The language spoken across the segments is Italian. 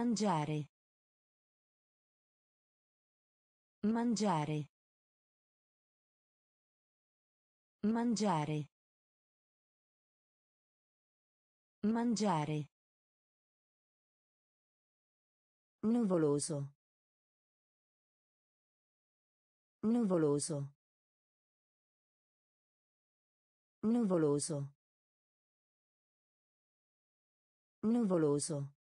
Mangiare. Mangiare. Mangiare. Mangiare. Nuvoloso. Nuvoloso. Nuvoloso. Nuvoloso.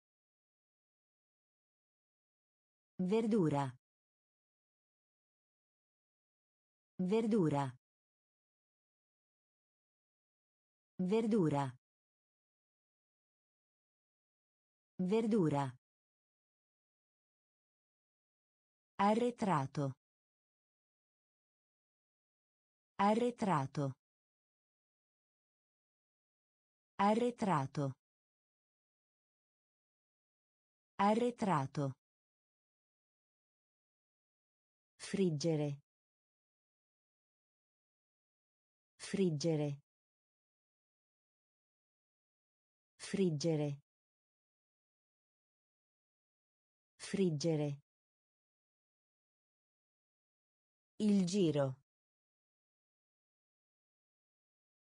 Verdura. Verdura. Verdura. Verdura. Arretrato. Arretrato. Arretrato. Arretrato. Friggere. Friggere. Friggere. Friggere. Il giro.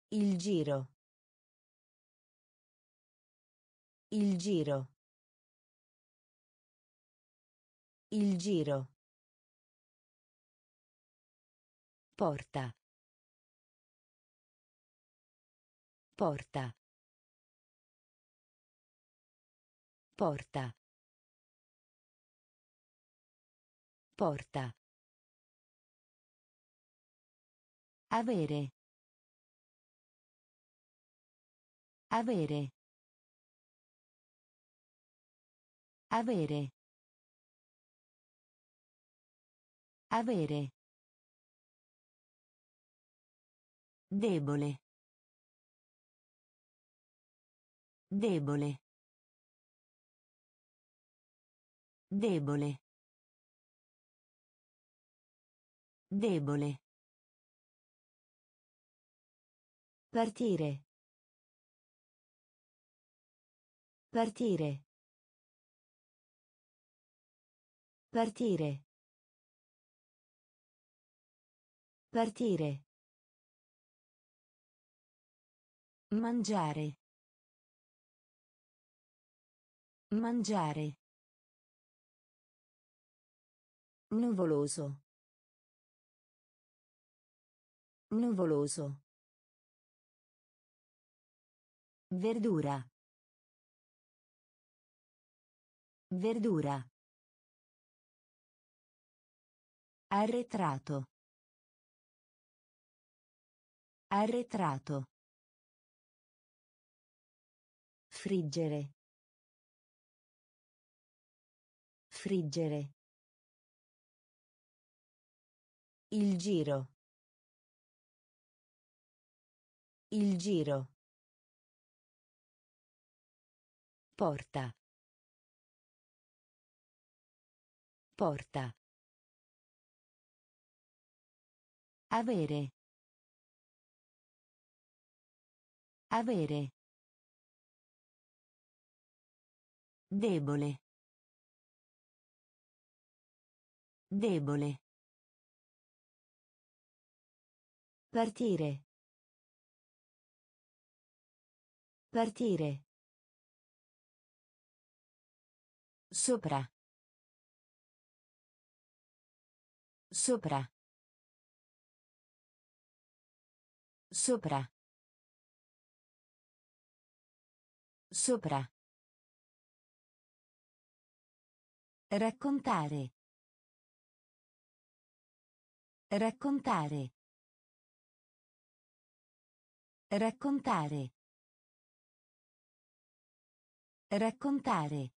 Il giro. Il giro. Il giro. Porta. Porta. Porta. Porta. Avere. Avere. Avere. Avere. Debole. Debole. Debole. Debole. Partire. Partire. Partire. Partire. Mangiare. Mangiare. Nuvoloso. Nuvoloso. Verdura. Verdura. Arretrato. Arretrato. Friggere. Friggere. Il giro. Il giro. Porta. Porta. Avere. Avere. Debole. Debole. Partire. Partire. Sopra. Sopra. Sopra. Sopra. Raccontare. Raccontare. Raccontare. Raccontare.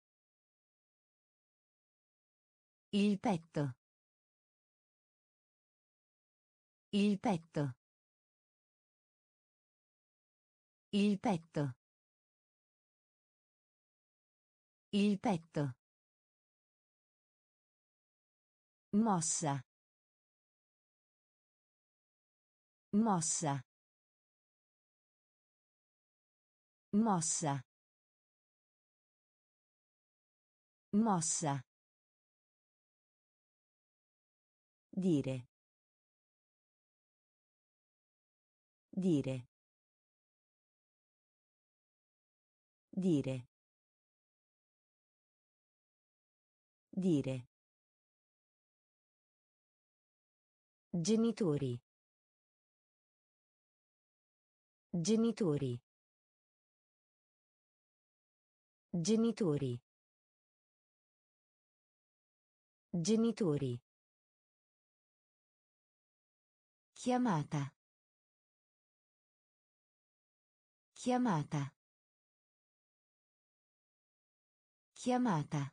Il petto. Il petto. Il petto. Il petto. Mossa. Mossa. Mossa. Mossa. Dire. Dire. Dire. Dire. Genitori. Genitori. Genitori. Genitori. Chiamata. Chiamata. Chiamata.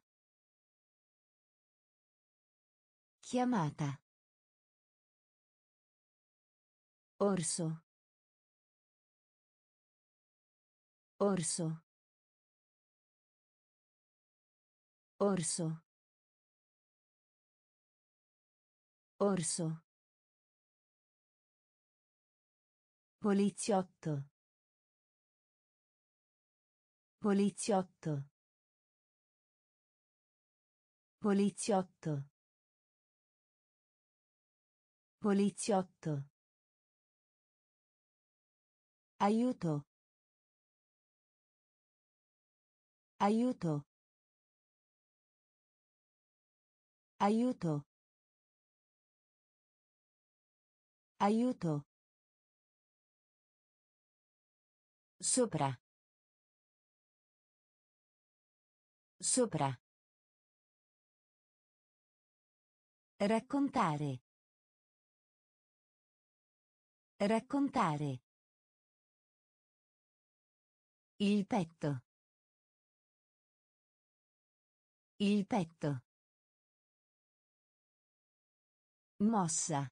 Chiamata. Orso. Orso. Orso. Orso. Poliziotto. Poliziotto. Poliziotto. Poliziotto. Aiuto. Aiuto. Aiuto. Aiuto. Sopra. Sopra. Raccontare. Raccontare. Il petto. Il petto. Mossa.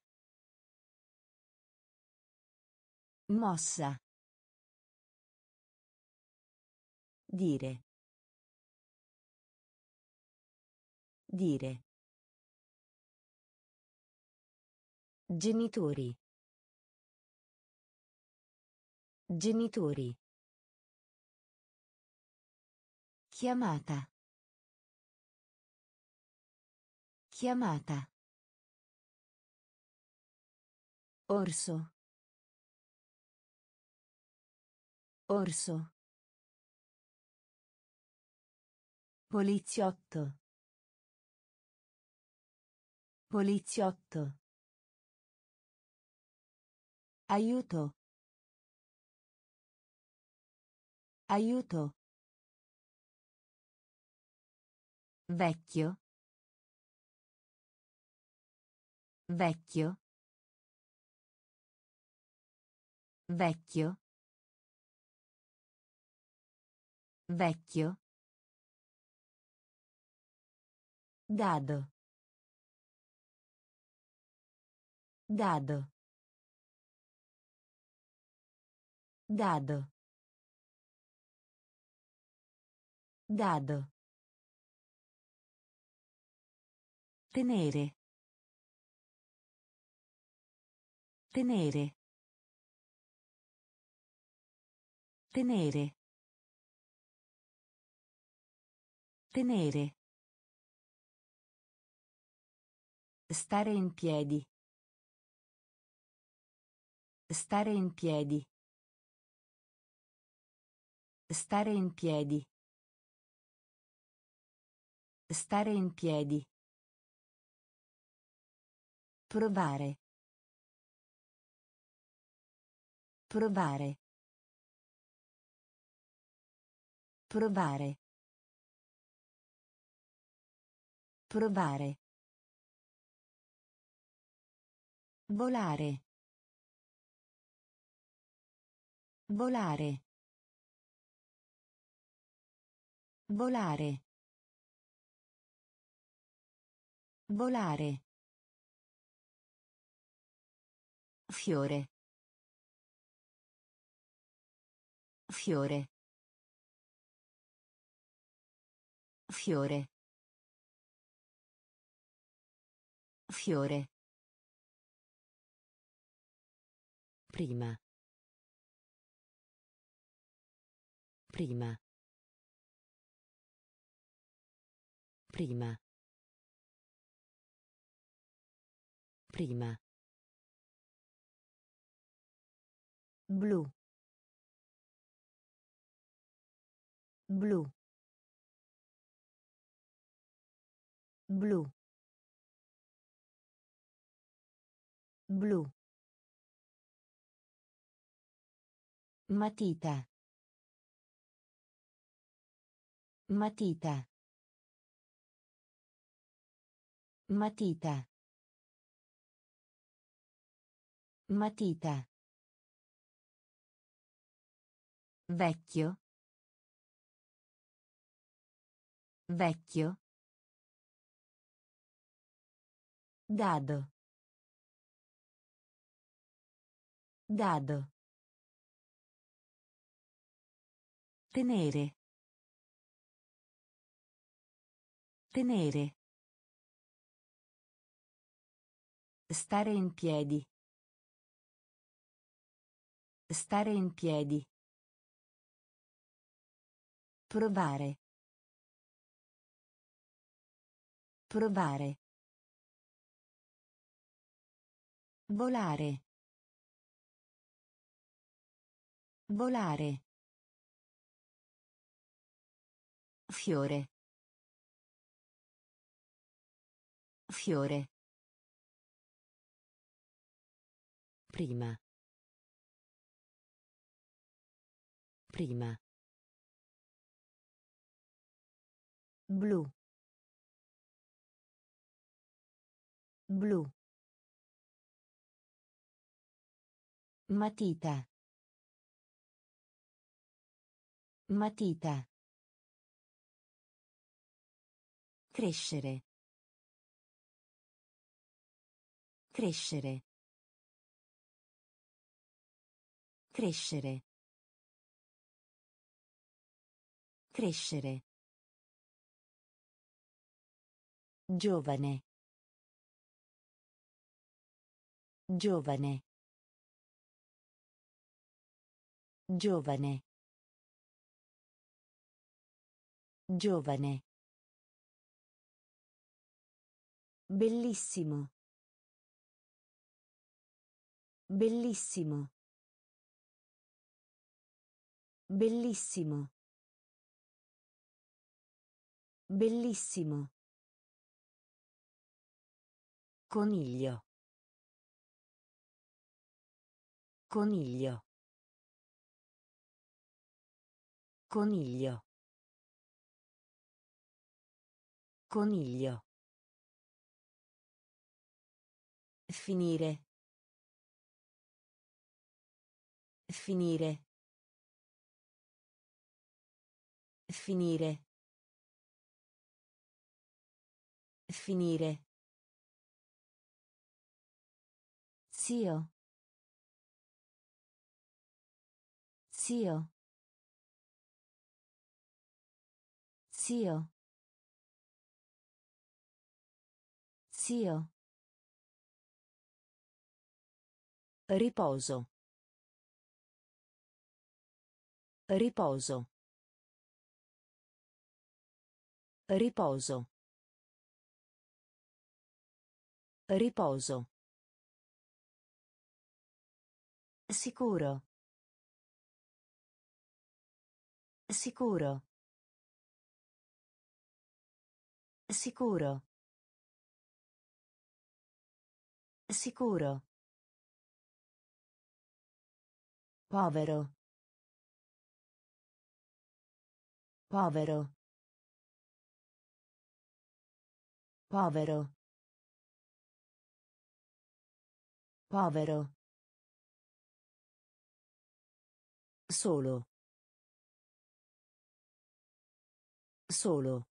Mossa. Dire. Dire. Genitori. Genitori. Chiamata. Chiamata. Orso. Orso. Poliziotto. Poliziotto. Aiuto. Aiuto. Vecchio. Vecchio. Vecchio. Vecchio. Dado. Dado. Dado. Dado. Tenere. Tenere. Tenere. Tenere. Stare in piedi. Stare in piedi. Stare in piedi. Stare in piedi. Provare. Provare. Provare. Provare. Volare. Volare. Volare. Volare. Fiore. Fiore. Fiore. Fiore. Prima. Prima. Prima. Prima. Blu. Blu. Blu. Blu. Matita. Matita. Matita. Matita. Vecchio. Vecchio. Dado. Dado. Tenere. Tenere. Stare in piedi. Stare in piedi. Provare. Provare. Volare. Volare. Fiore. Fiore. Prima. Prima. Blu. Blu. Matita. Matita. Crescere. Crescere. Crescere. Crescere. Giovane. Giovane. Giovane. Giovane. Bellissimo. Bellissimo. Bellissimo. Bellissimo. Coniglio. Coniglio. Coniglio. Coniglio. Finire. Finire. Finire. Finire. Zio. Zio. Zio. Zio. Riposo. Riposo. Riposo. Riposo. Sicuro. Sicuro. Sicuro. Sicuro. Povero. Povero. Povero. Povero. Solo. Solo.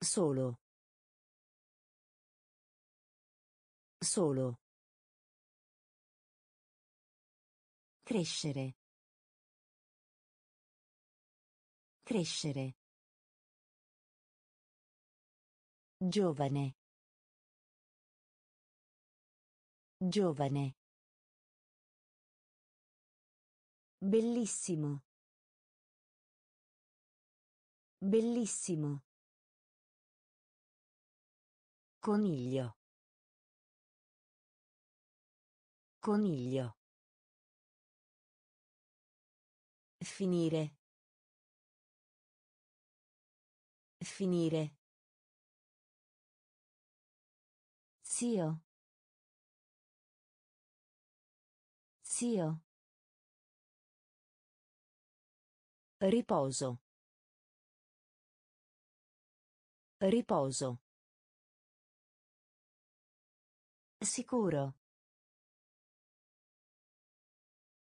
Solo. Solo. Crescere. Crescere. Giovane. Giovane. Bellissimo. Bellissimo. Coniglio. Coniglio. Finire. Finire. Zio. Zio. Riposo. Riposo. Sicuro.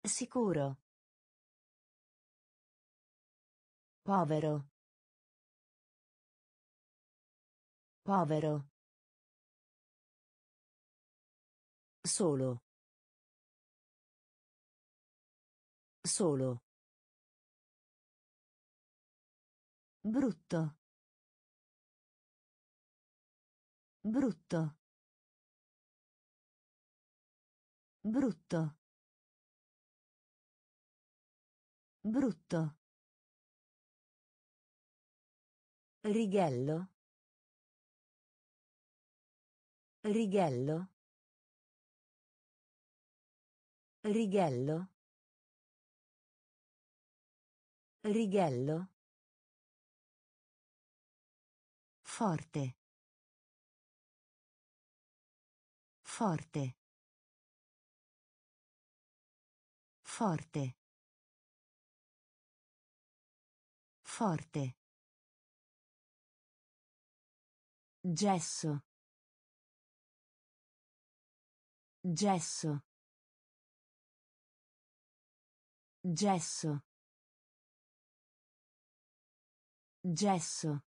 Sicuro. Povero. Povero. Solo. Solo. Brutto. Brutto. Brutto. Brutto. Righello. Righello. Righello. Righello. Forte. Forte. Forte. Forte. Gesso. Gesso. Gesso. Gesso.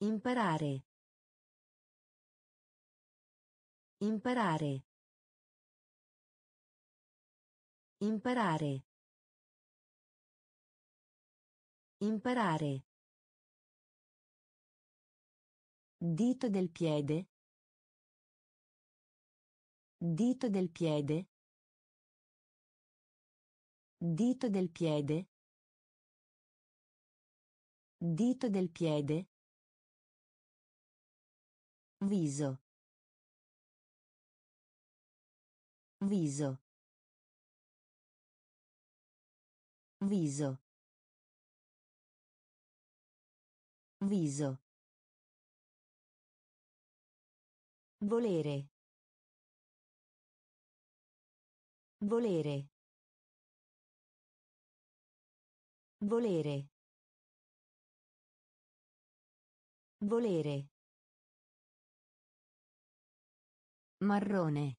Imparare. Imparare. Imparare. Imparare. Dito del piede. Dito del piede. Dito del piede. Dito del piede. Viso. Viso. Viso. Viso. Volere. Volere. Volere. Volere. Marrone.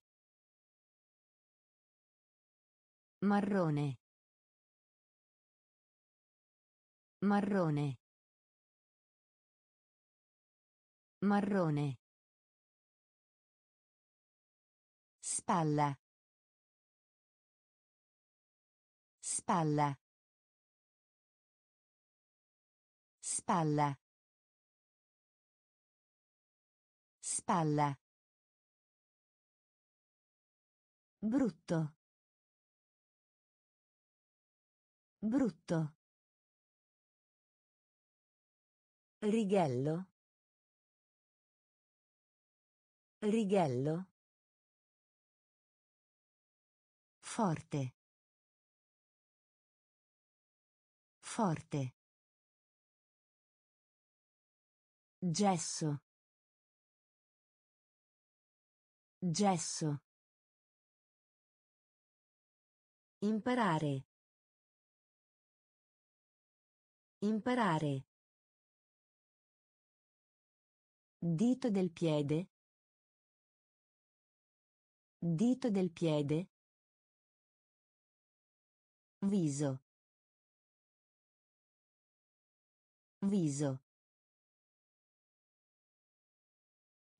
Marrone. Marrone. Marrone. Spalla. Spalla. Spalla. Spalla. Brutto. Brutto. Righello. Righello. Forte. Forte. Gesso. Gesso. Imparare. Imparare. Dito del piede. Dito del piede. Viso. Viso.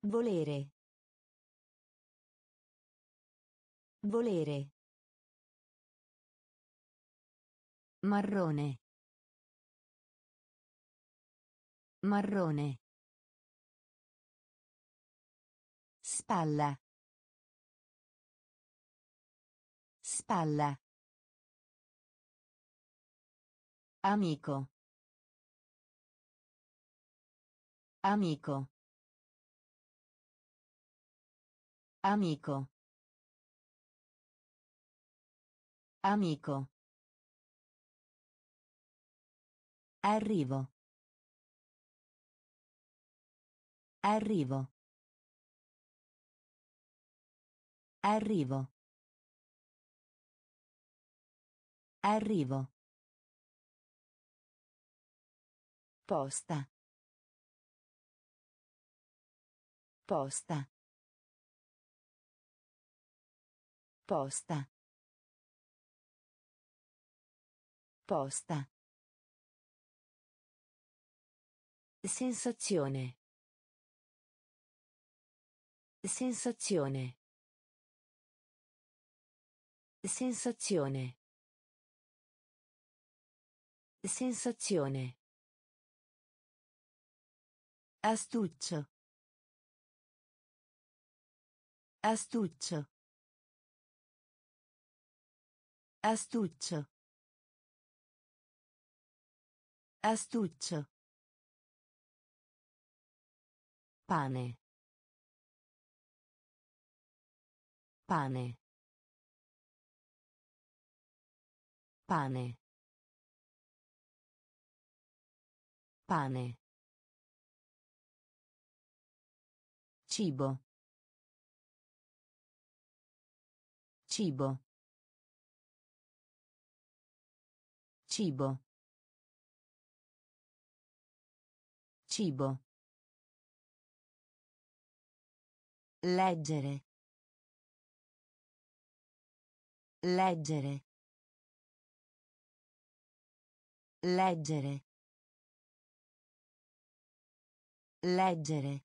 Volere. Volere. Marrone. Marrone. Spalla. Spalla. Amico. Amico. Amico. Amico. Arrivo. Arrivo. Arrivo. Arrivo. Posta. Posta. Posta. Posta. Sensazione. Sensazione. Sensazione. Sensazione. Astuccio. Astuccio. Astuccio. Astuccio. Pane. Pane. Pane. Pane. Cibo. Cibo. Cibo. Cibo. Leggere. Leggere. Leggere. Leggere.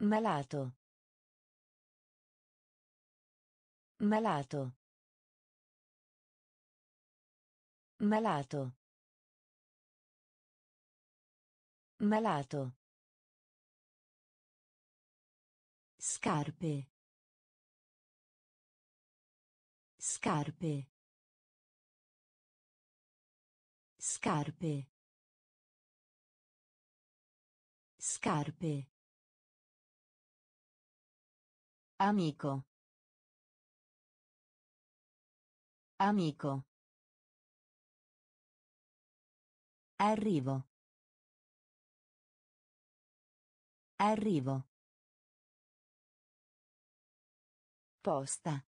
Malato. Malato. Malato. Malato. Scarpe. Scarpe. Scarpe. Scarpe. Amico. Amico. Arrivo. Arrivo. Posta.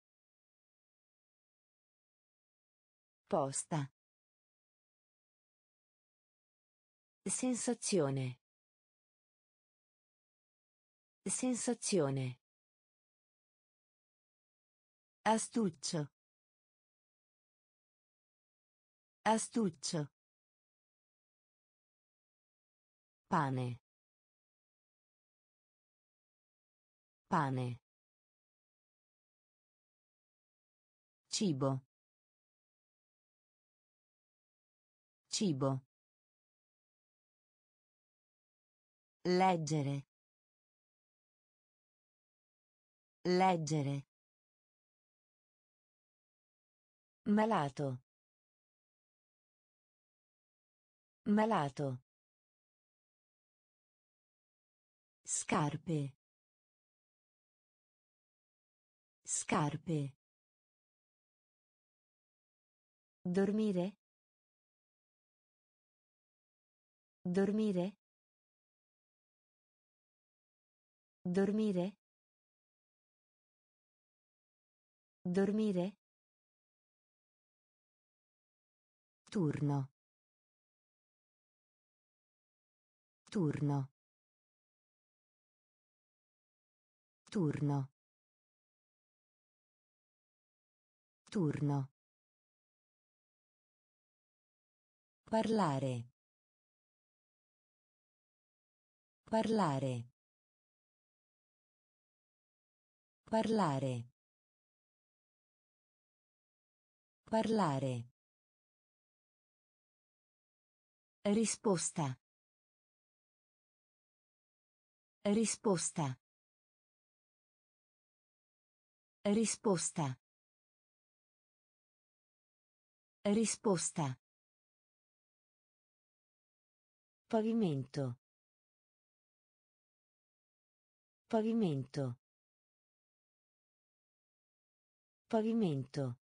Posta. Sensazione. Sensazione. Astuccio. Astuccio. Pane. Pane. Cibo. Cibo. Leggere. Leggere. Malato. Malato. Scarpe. Scarpe. Dormire. Dormire. Dormire. Dormire. Turno. Turno. Turno. Turno. Parlare. Parlare. Parlare. Parlare. Risposta. Risposta. Risposta. Risposta. Pavimento. Pavimento. Pavimento.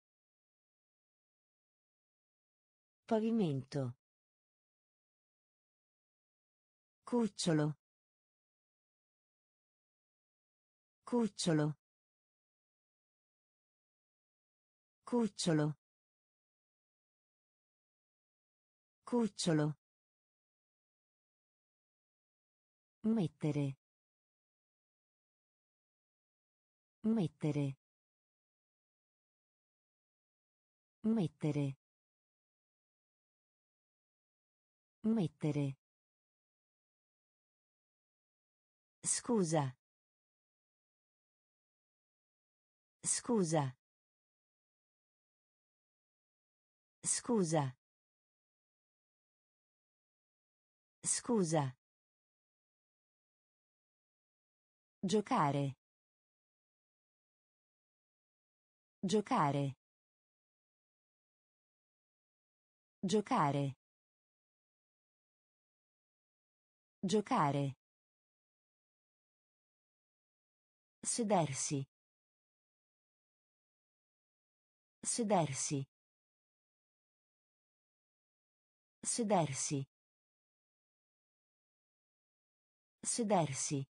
Pavimento. Cucciolo. Cucciolo. Cucciolo. Cucciolo. Mettere. Mettere. Mettere. Mettere. Scusa. Scusa. Scusa. Scusa. Giocare. Giocare. Giocare. Giocare. Sedersi. Sedersi. Sedersi. Sedersi.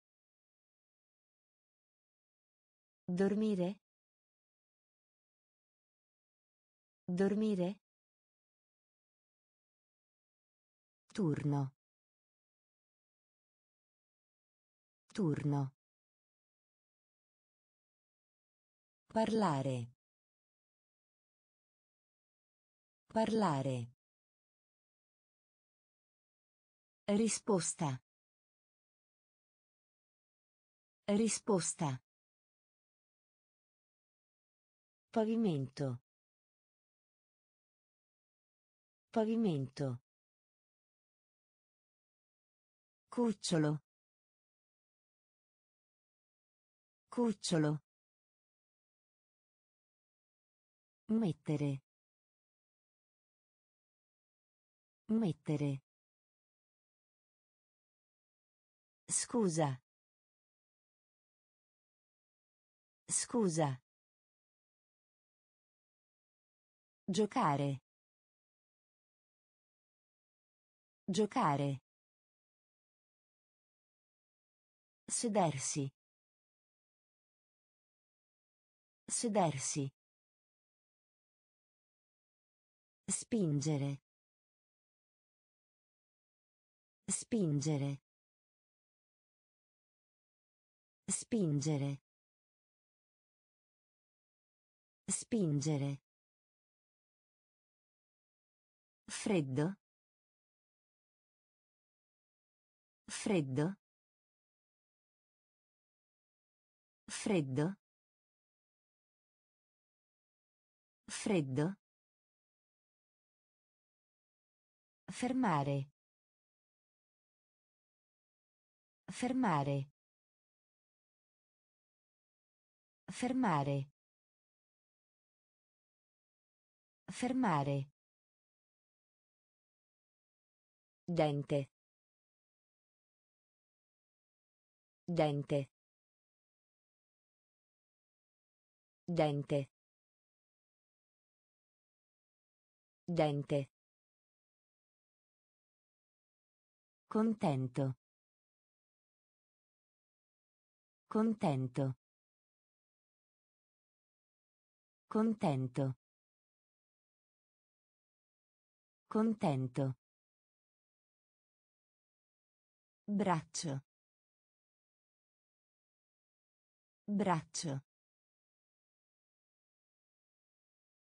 Dormire. Dormire. Turno. Turno. Parlare. Parlare. Risposta. Risposta. Pavimento. Pavimento. Cucciolo. Cucciolo. Mettere. Mettere. Scusa. Scusa. Giocare. Giocare. Sedersi. Sedersi. Spingere. Spingere. Spingere. Spingere. Freddo. Freddo. Freddo. Freddo. Fermare. Fermare. Fermare. Fermare. Dente. Dente. Dente. Dente. Contento. Contento. Contento. Contento. Braccio. Braccio.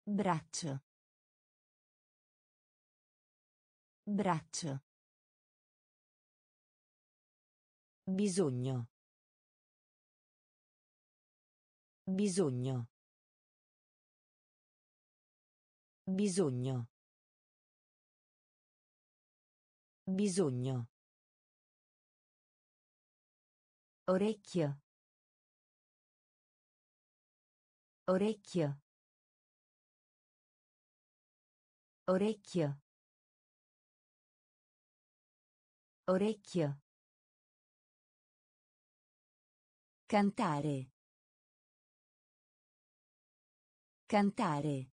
Braccio. Braccio. Bisogno. Bisogno. Bisogno. Bisogno. Orecchio. Orecchio. Orecchio. Orecchio. Cantare. Cantare.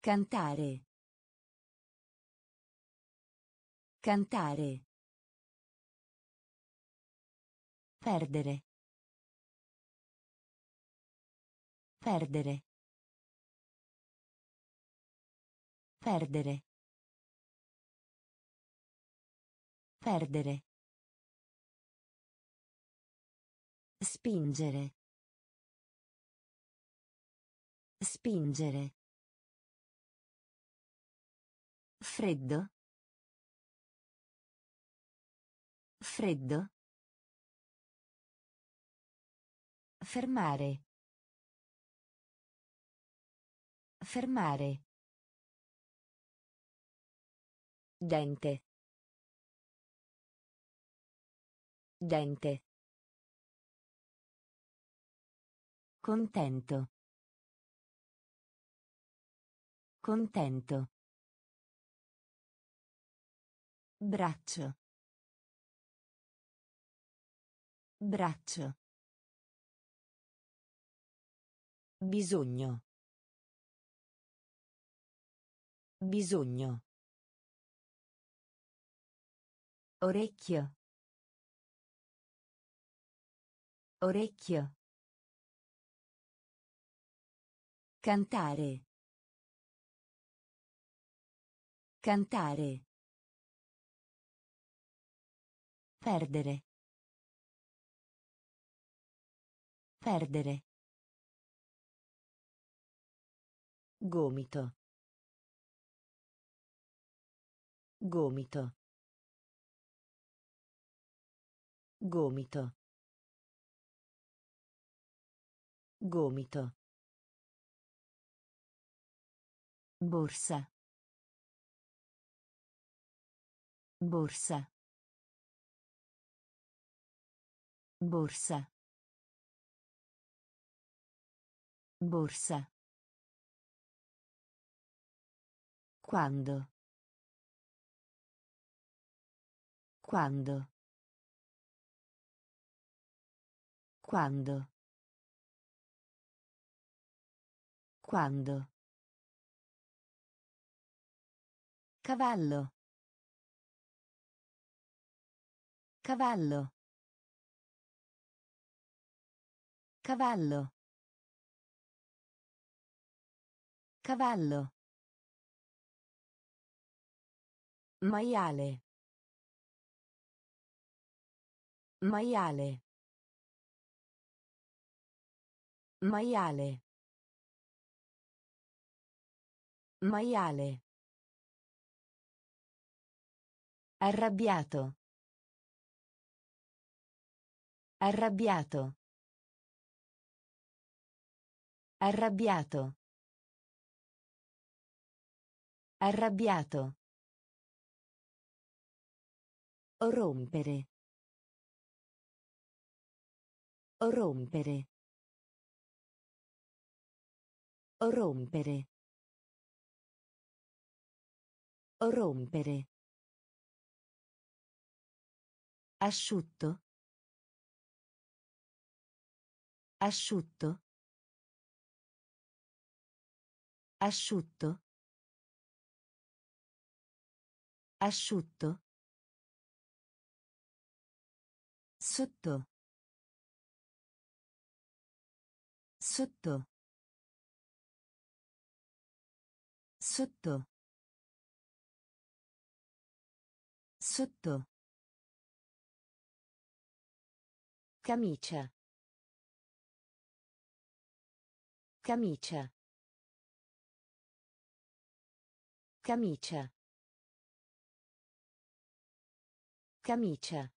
Cantare. Cantare. Perdere. Perdere. Perdere. Perdere. Spingere. Spingere. Freddo. Freddo. Fermare. Fermare. Dente. Dente. Contento. Contento. Braccio. Braccio. Bisogno. Bisogno. Orecchio. Orecchio. Cantare. Cantare. Perdere. Perdere. Gomito. Gomito. Gomito. Gomito. Borsa. Borsa. Borsa. Borsa. Quando. Quando. Quando. Quando. Cavallo. Cavallo. Cavallo. Cavallo. Maiale. Maiale. Maiale. Maiale. Arrabbiato. Arrabbiato. Arrabbiato. Arrabbiato. Rompere. Rompere. Rompere. Rompere. Asciutto. Asciutto. Asciutto. Asciutto. Sotto. Sotto. Sotto. Sotto. Camicia. Camicia. Camicia. Camicia.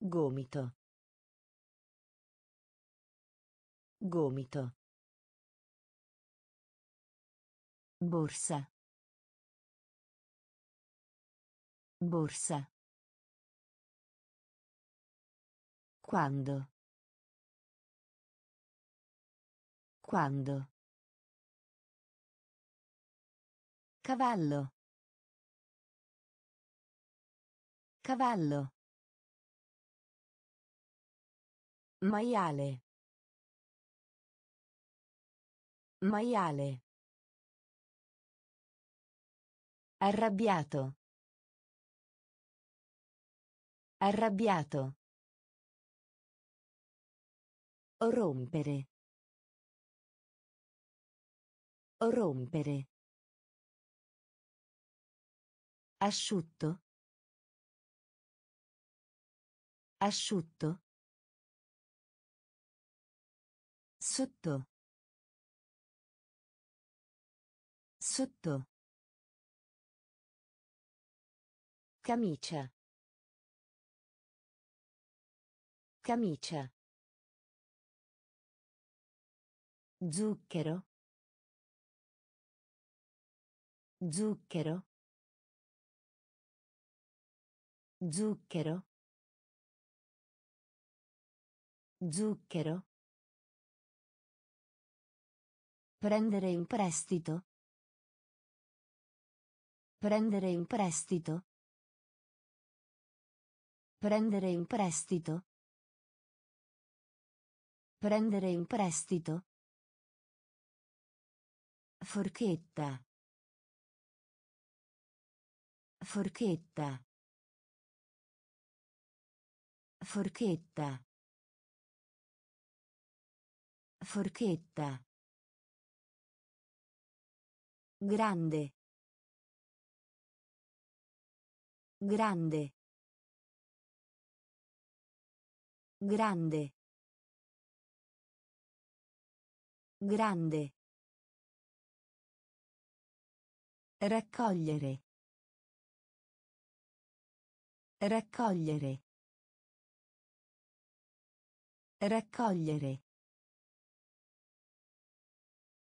Gomito. Gomito. Borsa. Borsa. Quando. Quando. Cavallo. Cavallo. Maiale. Maiale. Arrabbiato. Arrabbiato. Rompere. Rompere. Asciutto. Asciutto. Sotto. Sotto. Camicia. Camicia. Zucchero. Zucchero. Zucchero. Zucchero. Prendere in prestito. Prendere in prestito. Prendere in prestito. Prendere in prestito. Forchetta. Forchetta. Forchetta. Forchetta. Grande. Grande. Grande. Grande. Raccogliere. Raccogliere. Raccogliere.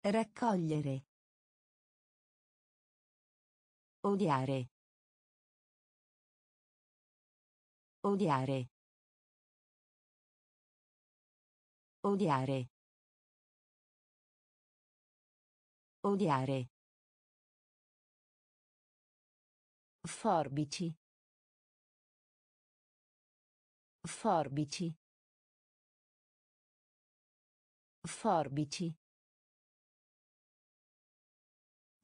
Raccogliere. Odiare. Odiare. Odiare. Odiare. Forbici. Forbici. Forbici.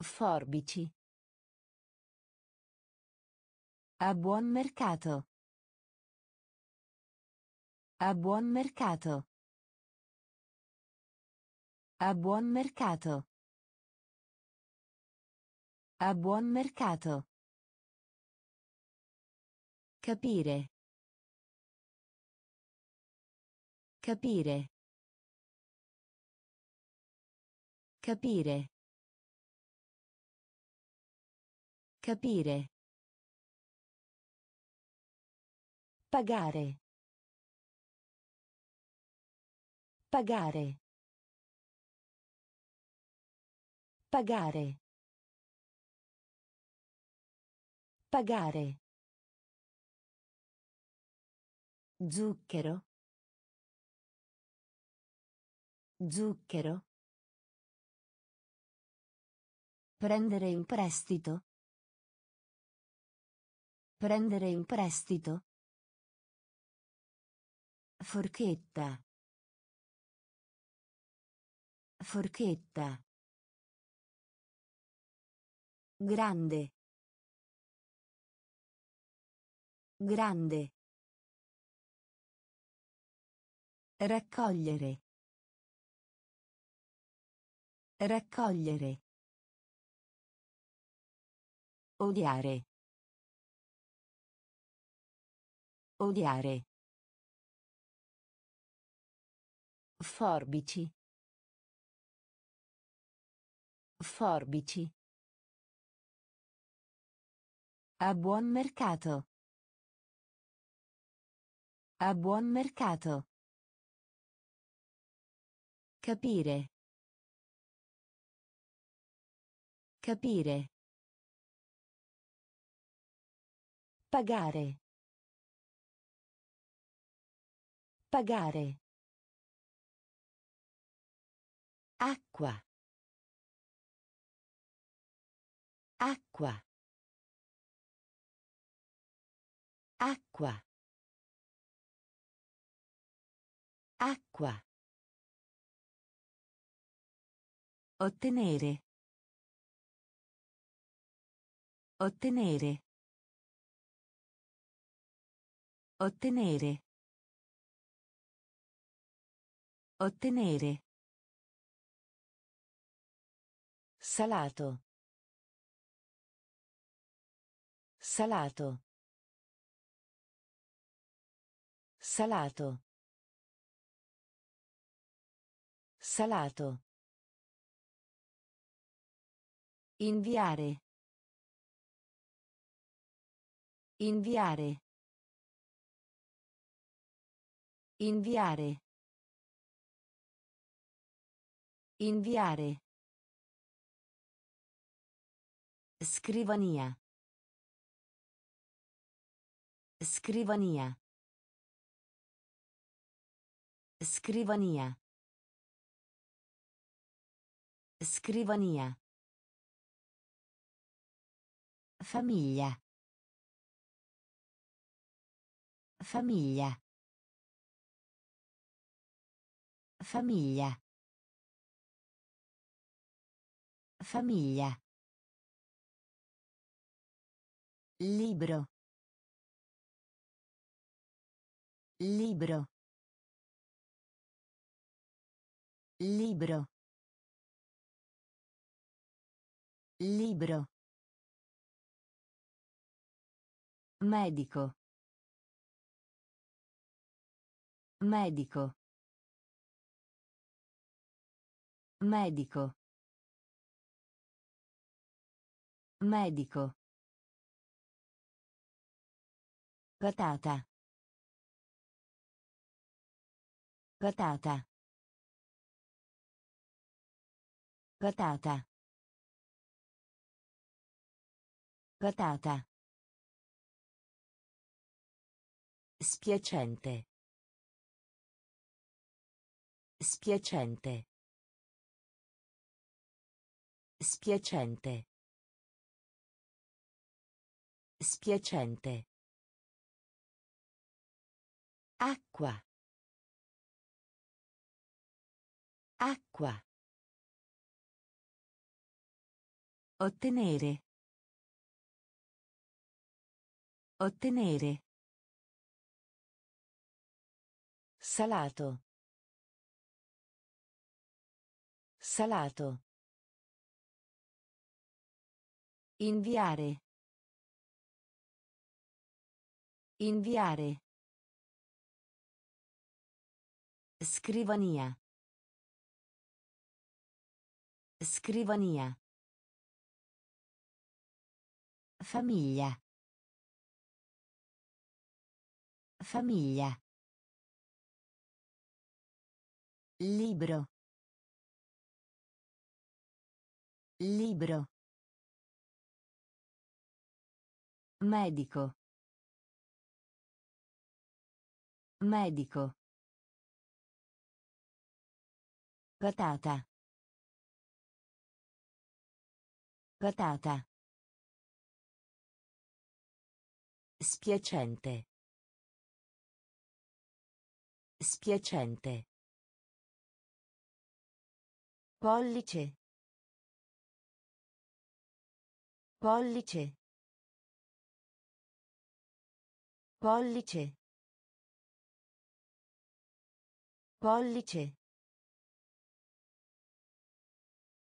Forbici. A buon mercato. A buon mercato. A buon mercato. A buon mercato. Capire. Capire. Capire. Capire. Pagare. Pagare. Pagare. Pagare. Zucchero. Zucchero. Prendere in prestito. Prendere in prestito. Forchetta. Forchetta. Grande. Grande. Raccogliere. Raccogliere. Odiare. Odiare. Forbici. Forbici. A buon mercato. A buon mercato. Capire. Capire. Pagare. Pagare. Acqua. Acqua. Acqua. Acqua. Ottenere. Ottenere. Ottenere. Ottenere. Salato. Salato. Salato. Salato. Inviare. Inviare. Inviare. Inviare. Scrivania. Scrivania. Scrivania. Scrivania. Famiglia. Famiglia. Famiglia. Famiglia. Libro. Libro. Libro. Libro. Medico. Medico. Medico. Medico. Patata. Patata. Patata. Patata. Spiacente. Spiacente. Spiacente. Spiacente. Acqua. Acqua. Ottenere. Ottenere. Salato. Salato. Inviare. Inviare. Scrivania. Scrivania. Famiglia. Famiglia. Libro. Libro. Medico. Medico. Patata. Patata. Spiacente. Spiacente. Pollice. Pollice. Pollice. Pollice.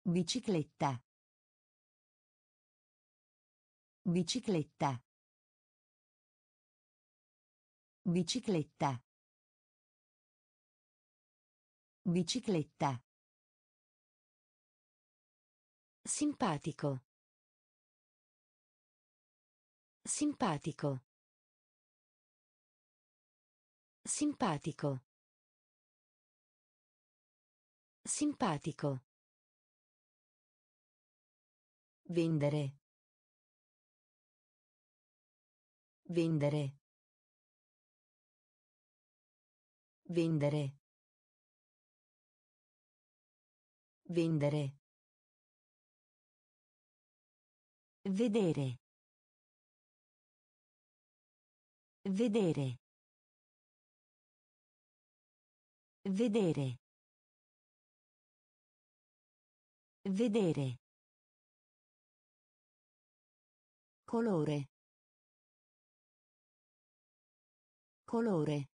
Bicicletta. Bicicletta. Bicicletta. Bicicletta. Simpatico. Simpatico. Simpatico. Simpatico. Vendere. Vendere. Vendere. Vendere. Vedere. Vedere. Vedere. Vedere. Colore. Colore.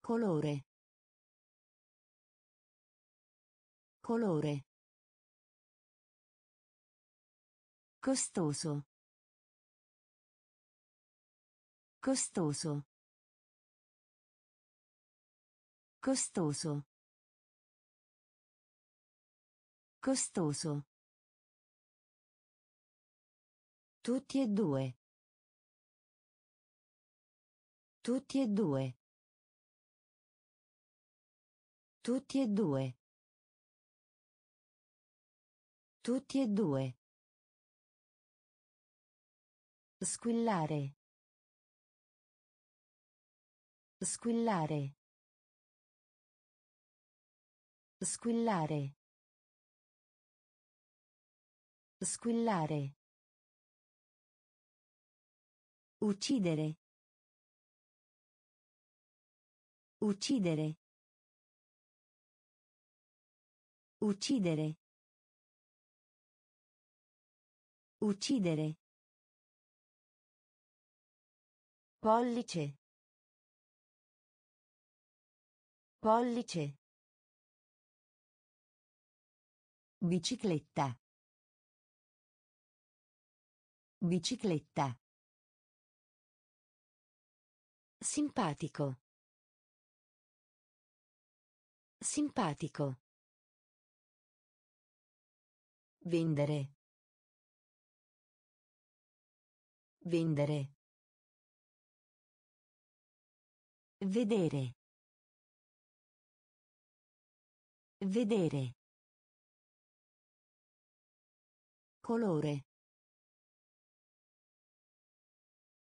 Colore. Colore. Costoso. Costoso. Costoso. Costoso. Tutti e due. Tutti e due. Tutti e due. Tutti e due. Squillare. Squillare. Squillare. Squillare. Uccidere. Uccidere. Uccidere. Uccidere. Pollice. Pollice. Bicicletta. Bicicletta. Simpatico. Simpatico. Vendere. Vendere. Vedere. Vedere. Colore.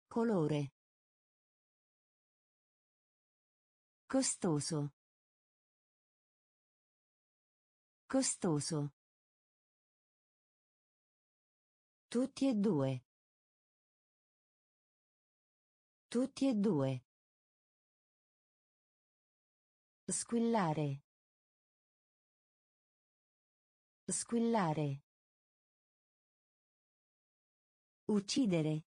Colore. Costoso. Costoso. Tutti e due. Tutti e due. Squillare. Squillare. Uccidere.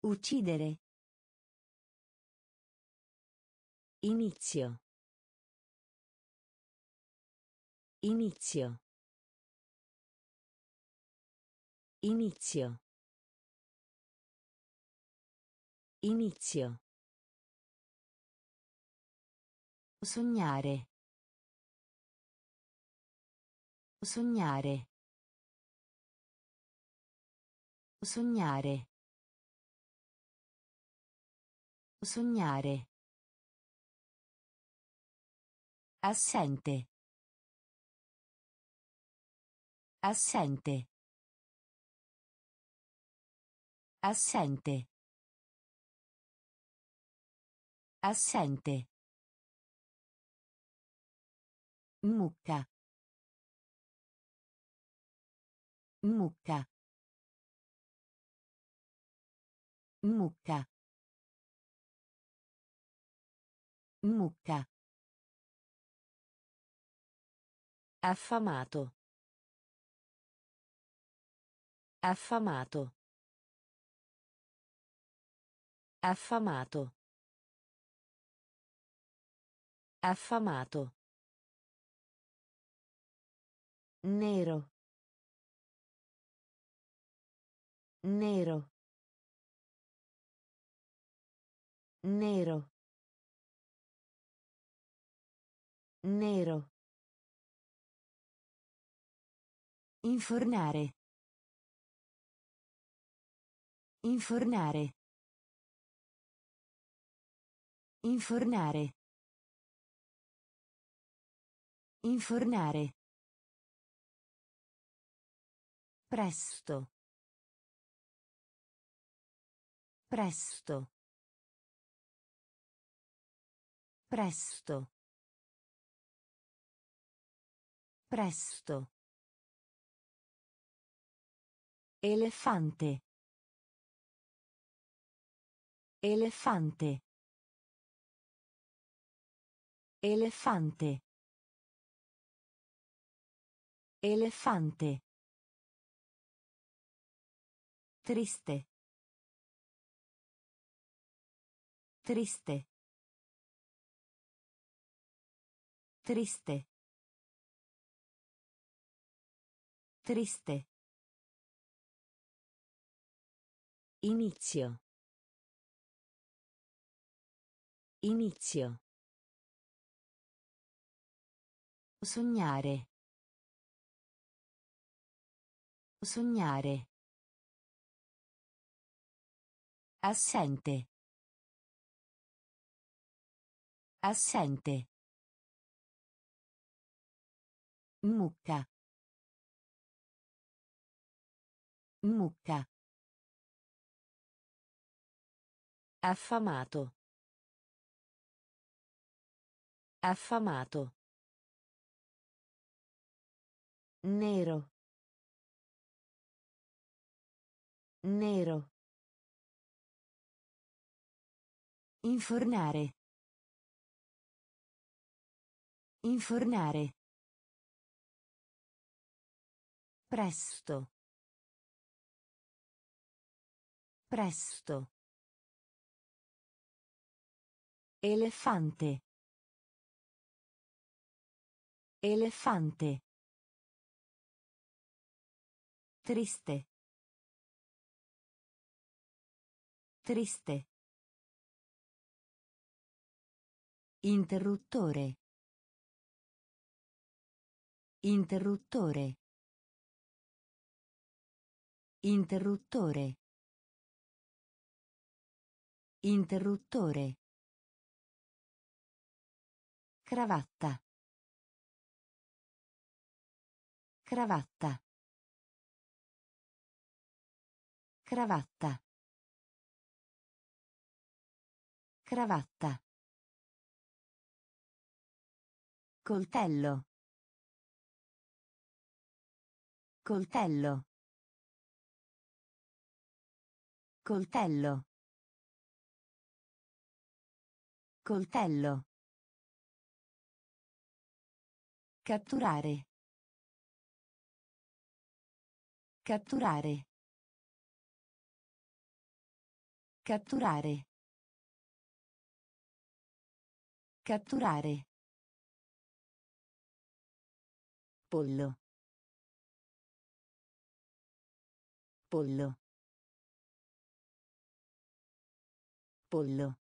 Uccidere. Inizio. Inizio. Inizio. Inizio. Sognare. Sognare. Sognare. Sognare. Assente. Assente. Assente. Assente. Mucca. Mucca. Mucca. Mucca. Affamato. Affamato. Affamato. Affamato. Nero. Nero. Nero. Nero. Infornare. Infornare. Infornare. Infornare. Presto. Presto. Presto. Presto. Elefante. Elefante. Elefante. Elefante. Triste. Triste. Triste. Triste. Inizio. Inizio. Sognare. Sognare. Assente. Assente. Mucca. Mucca. Affamato. Affamato. Nero. Nero. Infornare. Infornare. Presto. Presto. Elefante. Elefante. Triste. Triste. Interruttore. Interruttore. Interruttore. Interruttore. Cravatta. Cravatta. Cravatta. Cravatta. Coltello. Coltello. Coltello. Coltello. Catturare. Catturare. Catturare. Catturare. Pollo. Pollo. Pollo.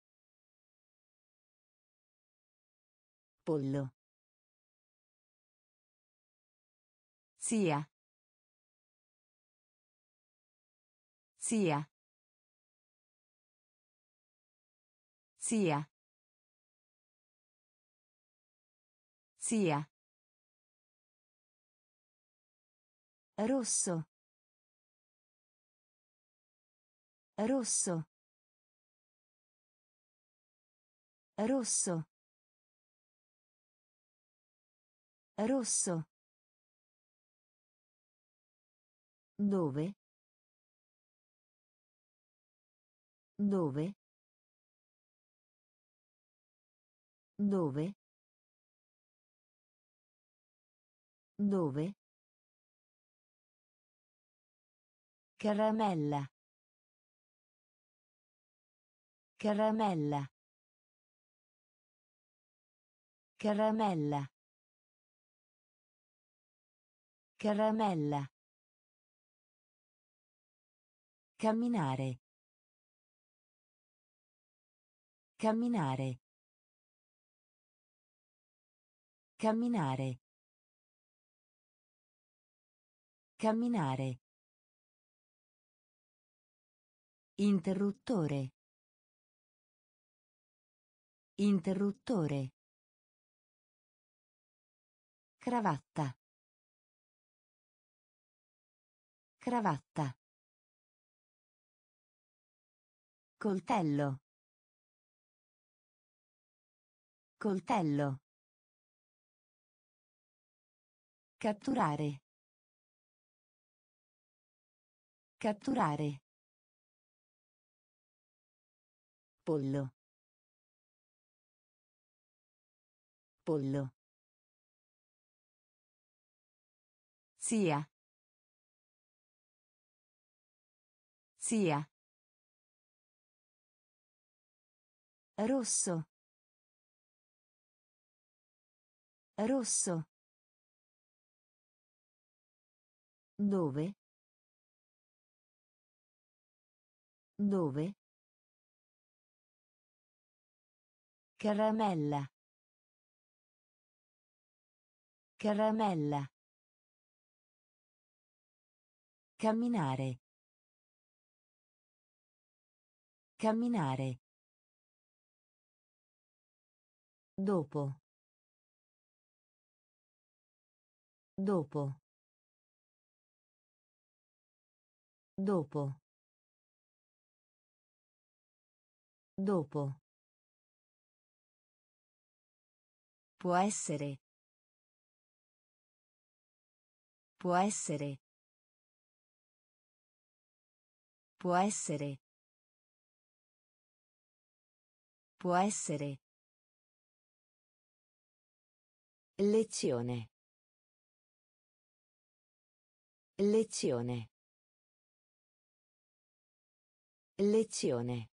Pollo. Sia. Sia. Sia. Sia. Rosso. Rosso. Rosso. Rosso. Dove? Dove? Dove? Dove? Caramella. Caramella. Caramella. Caramella. Camminare. Camminare. Camminare. Camminare. Interruttore. Interruttore. Cravatta. Cravatta. Coltello. Coltello. Catturare. Catturare. Pollo. Pollo. Sia. Sia. Rosso. Rosso. Dove? Dove? Caramella. Caramella. Camminare. Camminare. Dopo. Dopo. Dopo. Dopo. Può essere. Può essere. Può essere. Può essere. Lezione. Lezione. Lezione.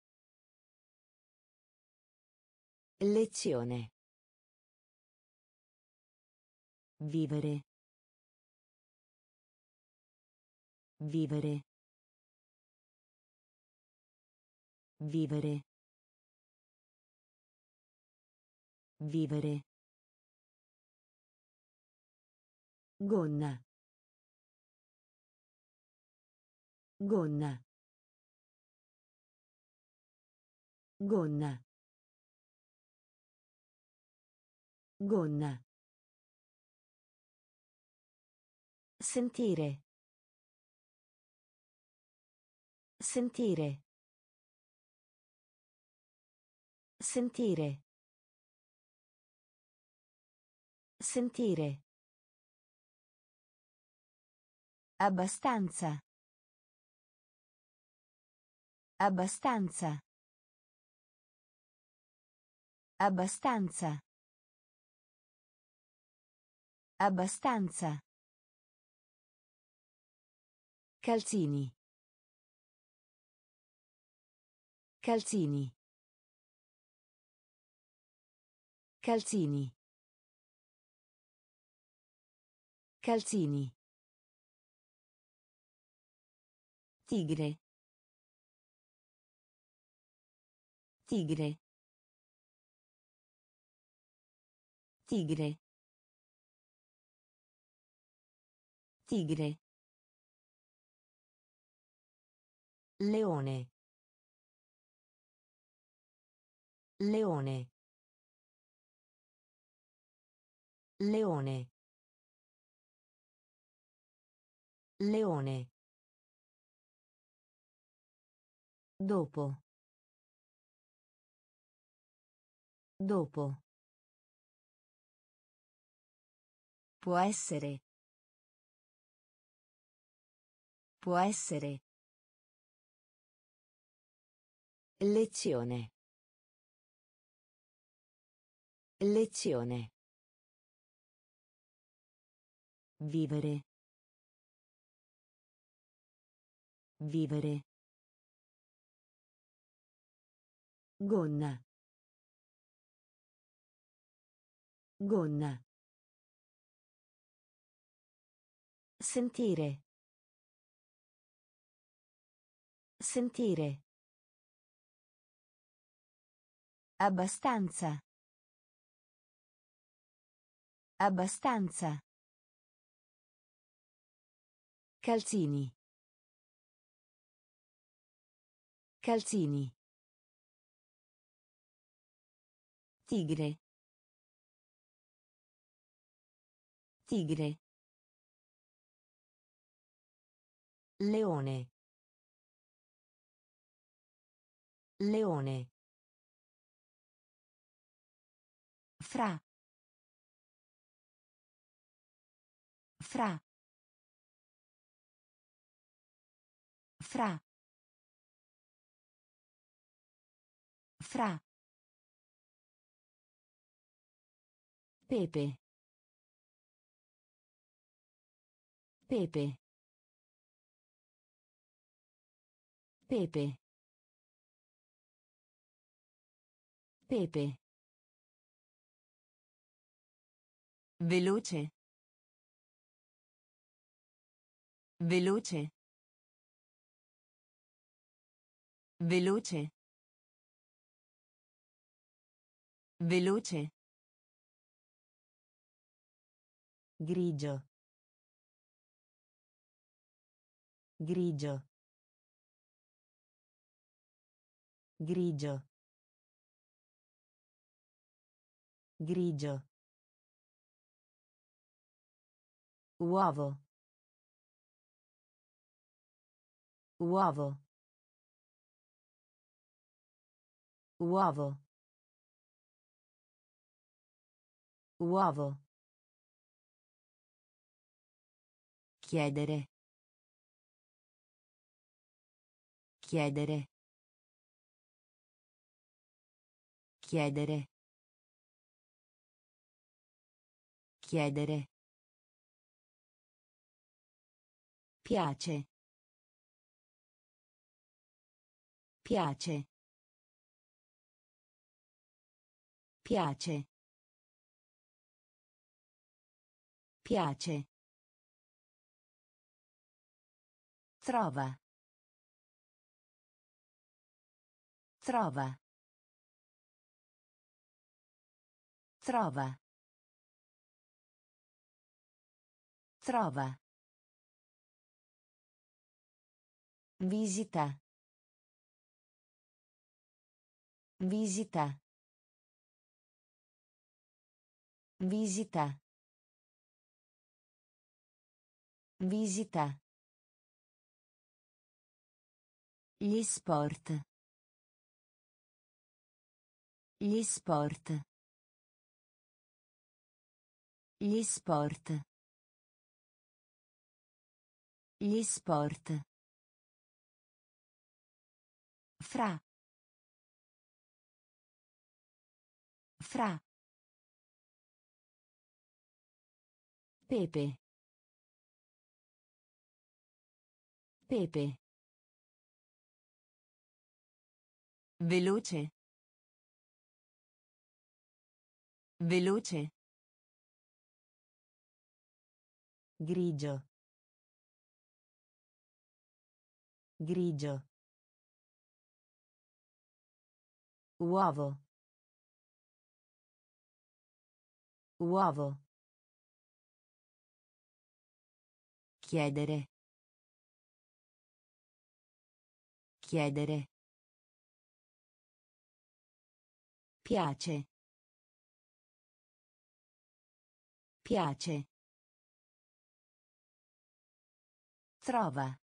Lezione. Vivere. Vivere. Vivere. Vivere. Gonna. Gonna. Gonna. Gonna. Sentire. Sentire. Sentire. Sentire. Abbastanza. Abbastanza. Abbastanza. Abbastanza. Calzini. Calzini. Calzini. Calzini. Tigre. Tigre. Tigre. Tigre. Leone. Leone. Leone. Leone. Dopo. Dopo. Può essere. Può essere. Lezione. Lezione. Vivere. Vivere. Gonna. Gonna. Sentire. Sentire. Abbastanza. Abbastanza. Calzini. Calzini. Tigre. Tigre. Leone. Leone. Fra. Fra. Fra. Fra. Pepe. Pepe. Pepe. Pepe. Veloce. Veloce. Veloce. Veloce. Grigio. Grigio. Grigio. Grigio. Uovo. Uovo. Uovo. Uovo. Chiedere. Chiedere. Chiedere. Chiedere. Piace. Piace. Piace. Piace. Trova. Trova. Trova. Trova. Visita. Visita. Visita. Visita. Gli sport. Gli sport. Gli sport. Gli sport. Fra. Fra. Pepe. Pepe. Veloce. Veloce. Grigio. Grigio. Uovo. Uovo. Chiedere. Chiedere. Piace. Piace. Trova.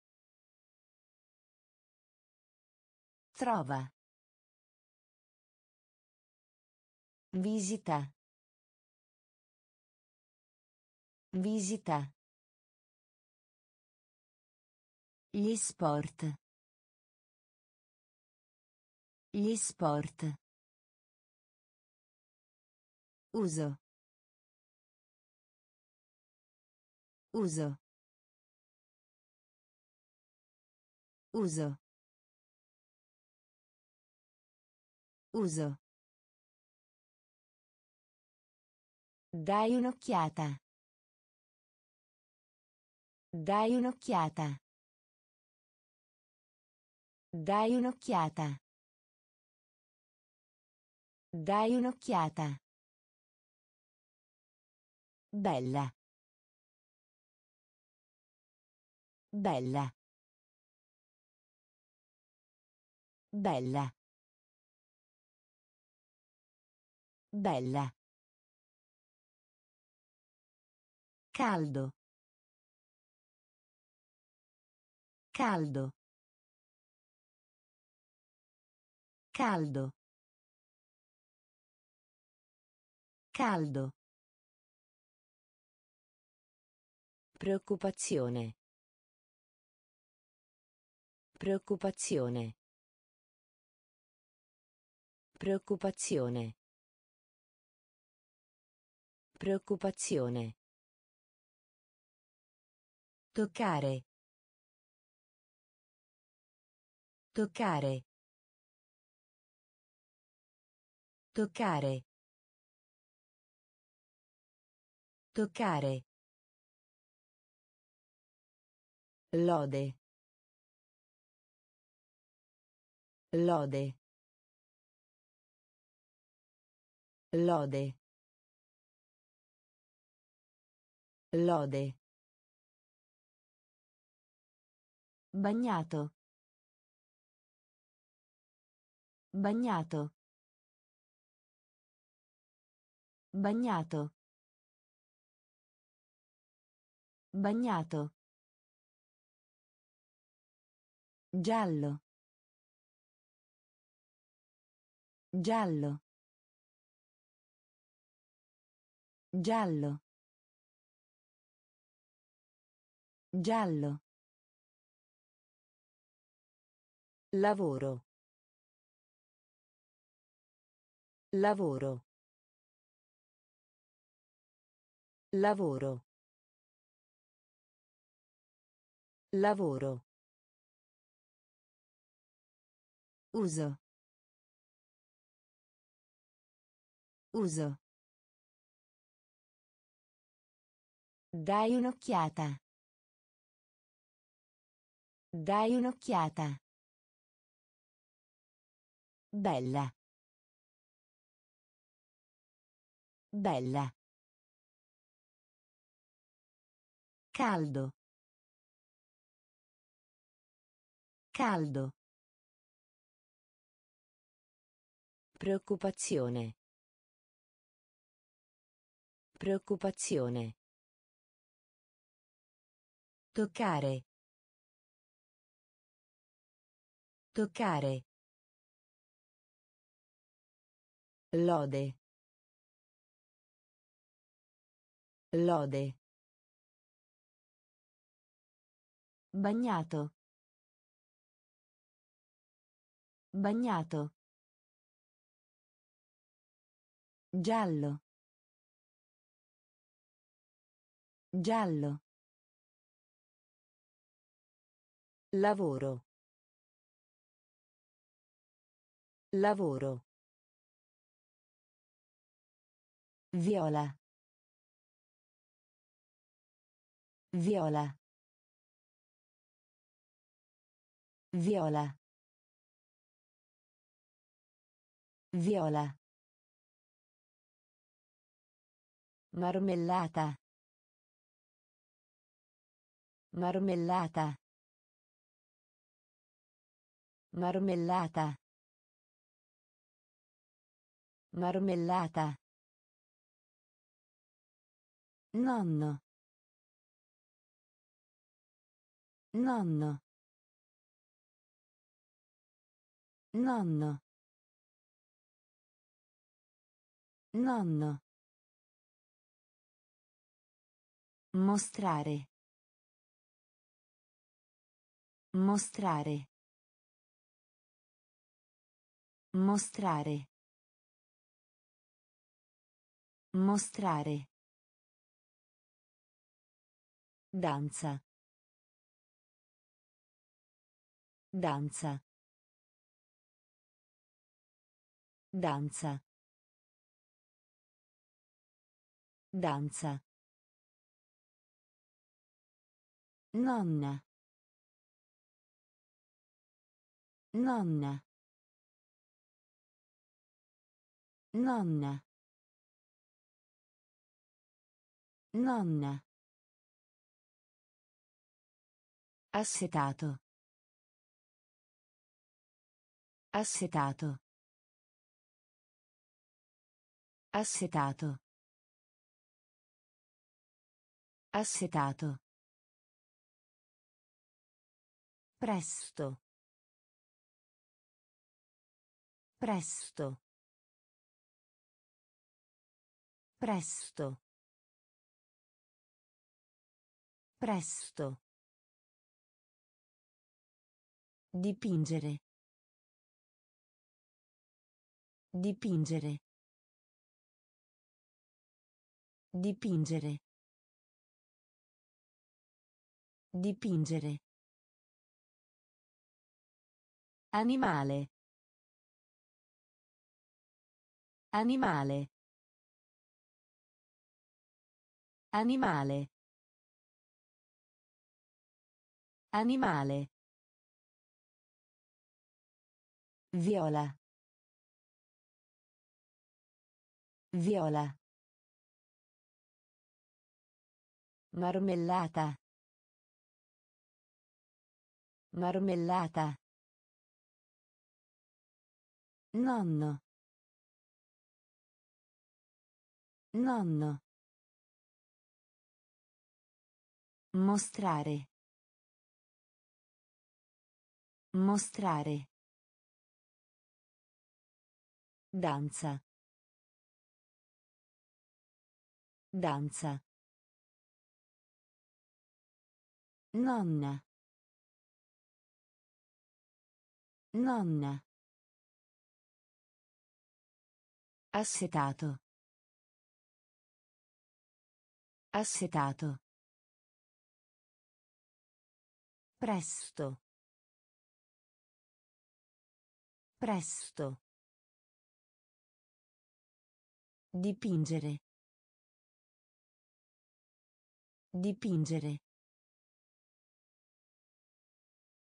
Trova. Visita. Visita. Gli sport. Gli sport. Uso. Uso. Uso. Uso. Dai un'occhiata. Dai un'occhiata. Dai un'occhiata. Dai un'occhiata. Bella. Bella. Bella. Bella. Caldo. Caldo. Caldo. Caldo. Preoccupazione. Preoccupazione. Preoccupazione. Preoccupazione. Toccare. Toccare. Toccare. Toccare. Lode. Lode. Lode. Lode. Bagnato. Bagnato. Bagnato. Bagnato. Giallo. Giallo. Giallo. Giallo. Lavoro. Lavoro. Lavoro. Lavoro. Uso. Uso. Dai un'occhiata. Dai un'occhiata. Bella. Bella. Caldo. Caldo. Preoccupazione. Preoccupazione. Toccare. Toccare. Lode. Lode. Bagnato. Bagnato. Giallo. Giallo. Lavoro. Lavoro. Viola. Viola. Viola. Viola. Marmellata. Marmellata. Marmellata. Marmellata. Nonno. Nonno. Nonno. Nonno. Mostrare. Mostrare. Mostrare. Mostrare. Danza. Danza. Danza. Danza. Nonna. Nonna. Nonna. Nonna. Assetato. Assetato. Assetato. Assetato. Presto. Presto. Presto. Presto. Dipingere. Dipingere. Dipingere. Dipingere. Animale. Animale. Animale. Animale. Viola. Viola. Marmellata. Marmellata. Nonno. Nonno. Mostrare. Mostrare. Danza. Danza. Nonna. Nonna. Assetato. Assetato. Presto. Presto. Dipingere. Dipingere.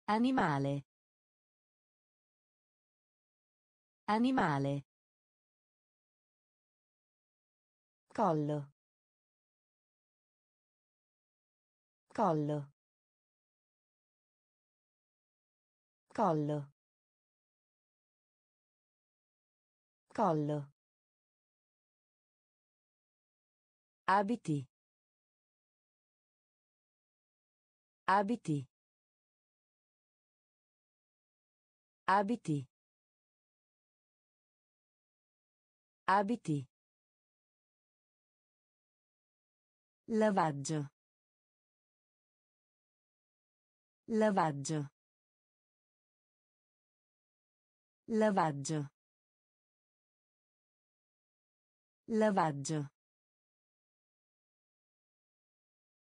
Animale. Animale. Collo. Collo. Collo. Collo. Abiti. Abiti. Abiti. Abiti. Lavaggio. Lavaggio. Lavaggio. Lavaggio.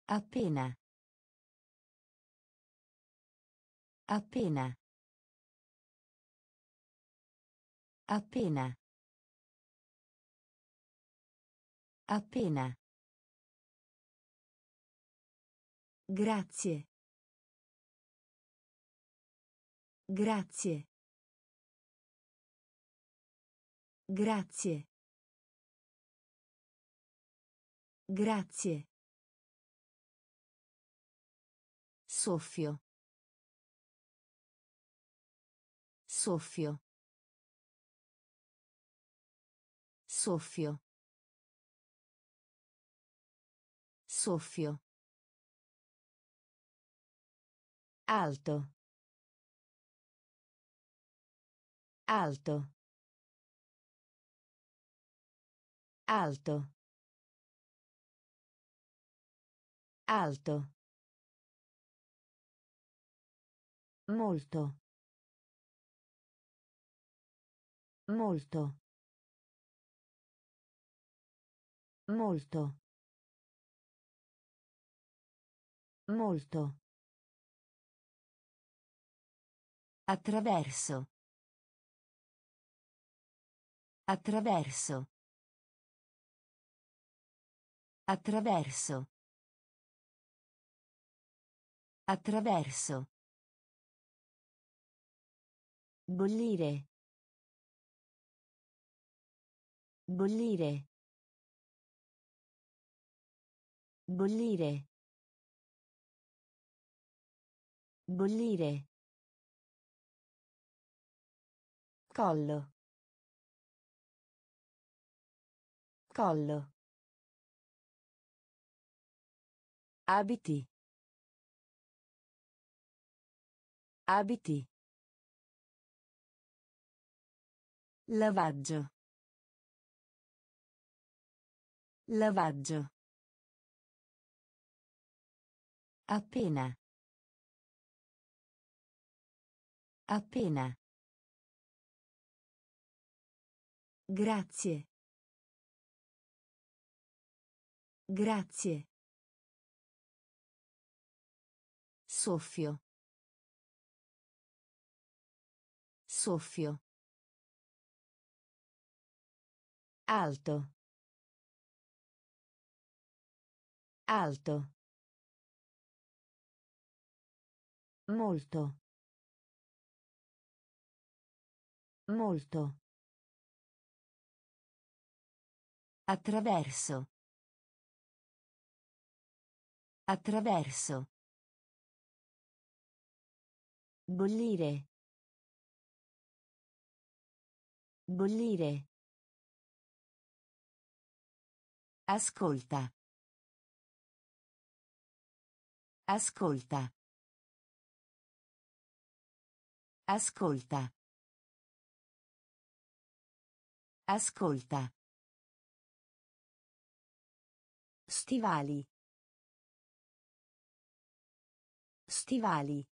Appena. Appena. Appena. Appena. Grazie. Grazie. Grazie. Grazie. Soffio. Soffio. Soffio. Soffio. Alto. Alto. Alto. Alto. Molto. Molto. Molto. Molto. Attraverso. Attraverso. Attraverso. Attraverso. Bollire. Bollire. Bollire. Bollire. Collo. Collo. Abiti. Abiti. Lavaggio. Lavaggio. Appena. Appena. Grazie. Grazie. Soffio. Soffio. Alto. Alto. Molto. Molto. Attraverso. Attraverso. Bollire. Bollire. Ascolta. Ascolta. Ascolta. Ascolta. Stivali. Stivali.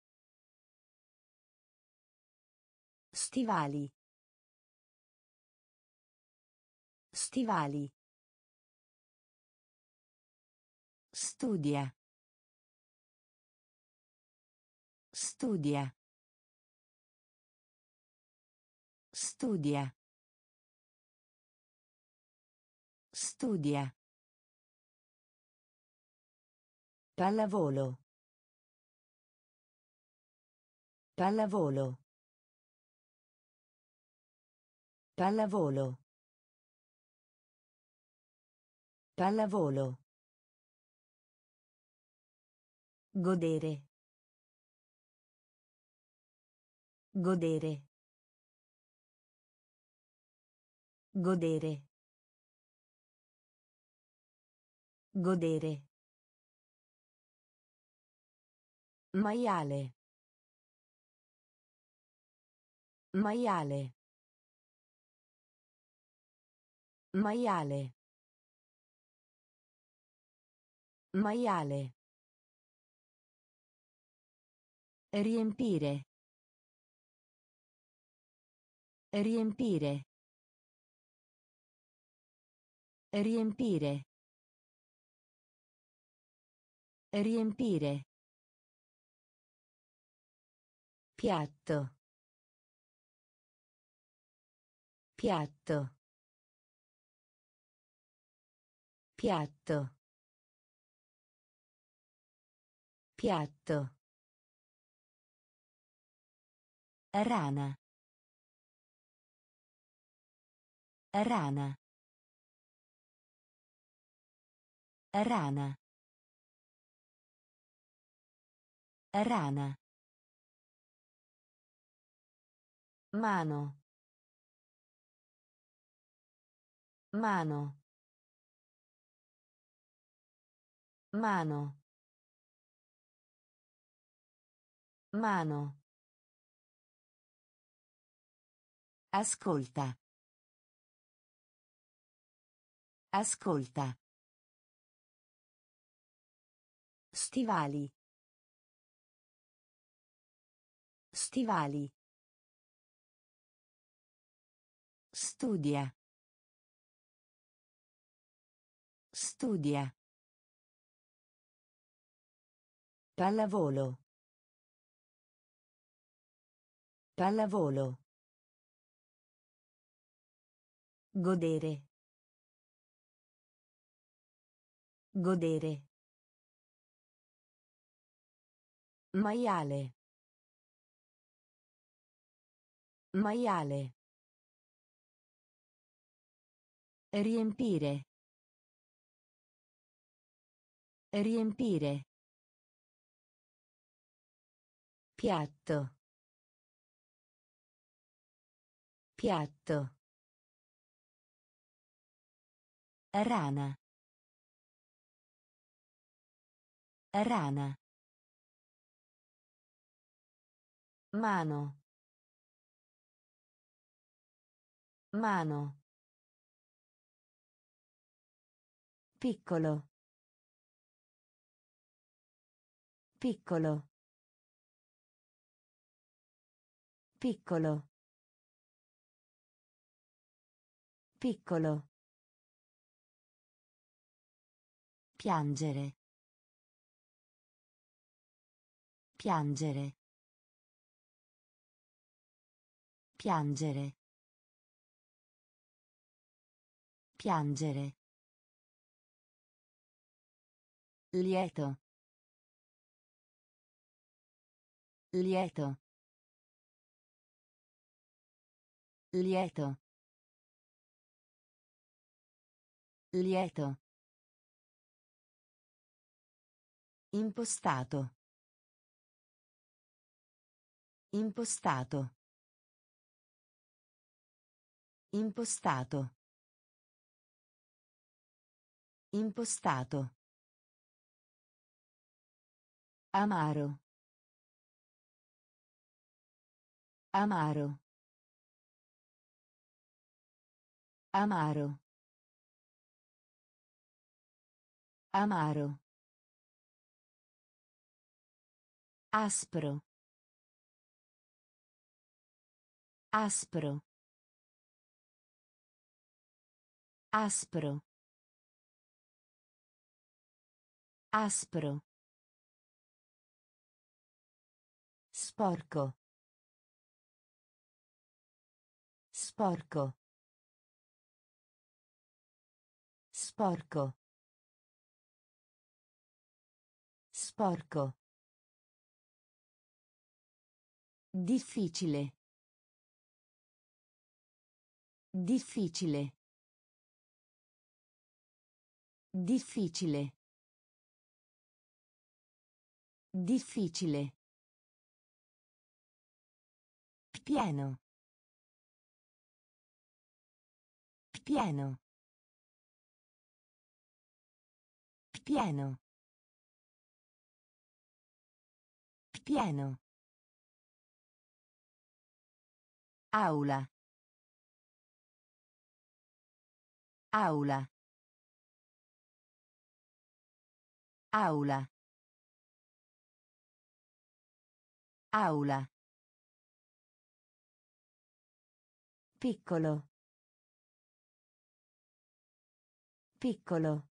Stivali. Stivali. Studia. Studia. Studia. Studia. Pallavolo. Pallavolo. Pallavolo. Pallavolo. Godere. Godere. Godere. Godere. Maiale. Maiale. Maiale. Maiale. Riempire. Riempire. Riempire. Riempire. Piatto. Piatto. Piatto. Piatto. Rana. Rana. Rana. Rana. Mano. Mano. Mano. Mano. Ascolta. Ascolta. Stivali. Stivali. Studia. Studia. Pallavolo. Pallavolo. Godere. Godere. Maiale. Maiale. Riempire. Riempire. Piatto. Piatto. Rana. Rana. Mano. Mano. Piccolo. Piccolo. Piccolo. Piccolo. Piangere. Piangere. Piangere. Piangere. Lieto. Lieto. Lieto. Lieto. Impostato. Impostato. Impostato. Impostato. Amaro. Amaro. Amaro. Amaro. Aspro. Aspro. Aspro. Aspro. Sporco. Sporco. Sporco. Sporco. Difficile. Difficile. Difficile. Difficile. Pieno. Pieno. Pieno. Pieno. Aula. Aula. Aula. Aula. Piccolo. Piccolo.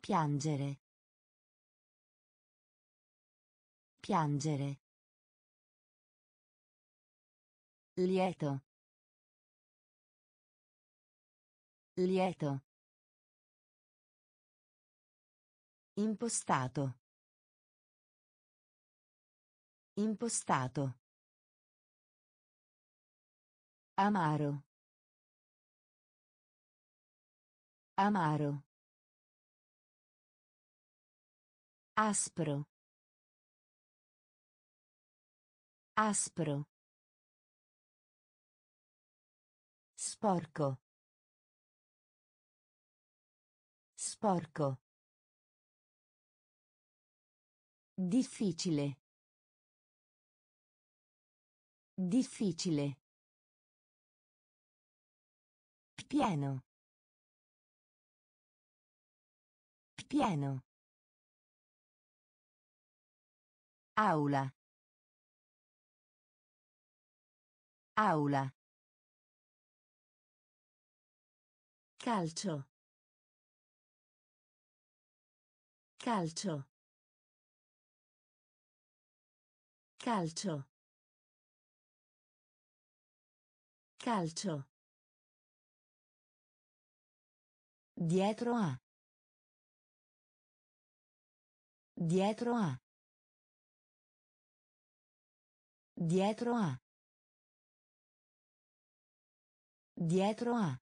Piangere. Piangere. Lieto. Lieto. Impostato. Impostato. Amaro. Amaro. Aspro. Aspro. Sporco. Sporco. Difficile. Difficile. Pieno. Pieno. Aula. Aula. Calcio. Calcio. Calcio. Calcio. Dietro a. Dietro a. Dietro a. Dietro a.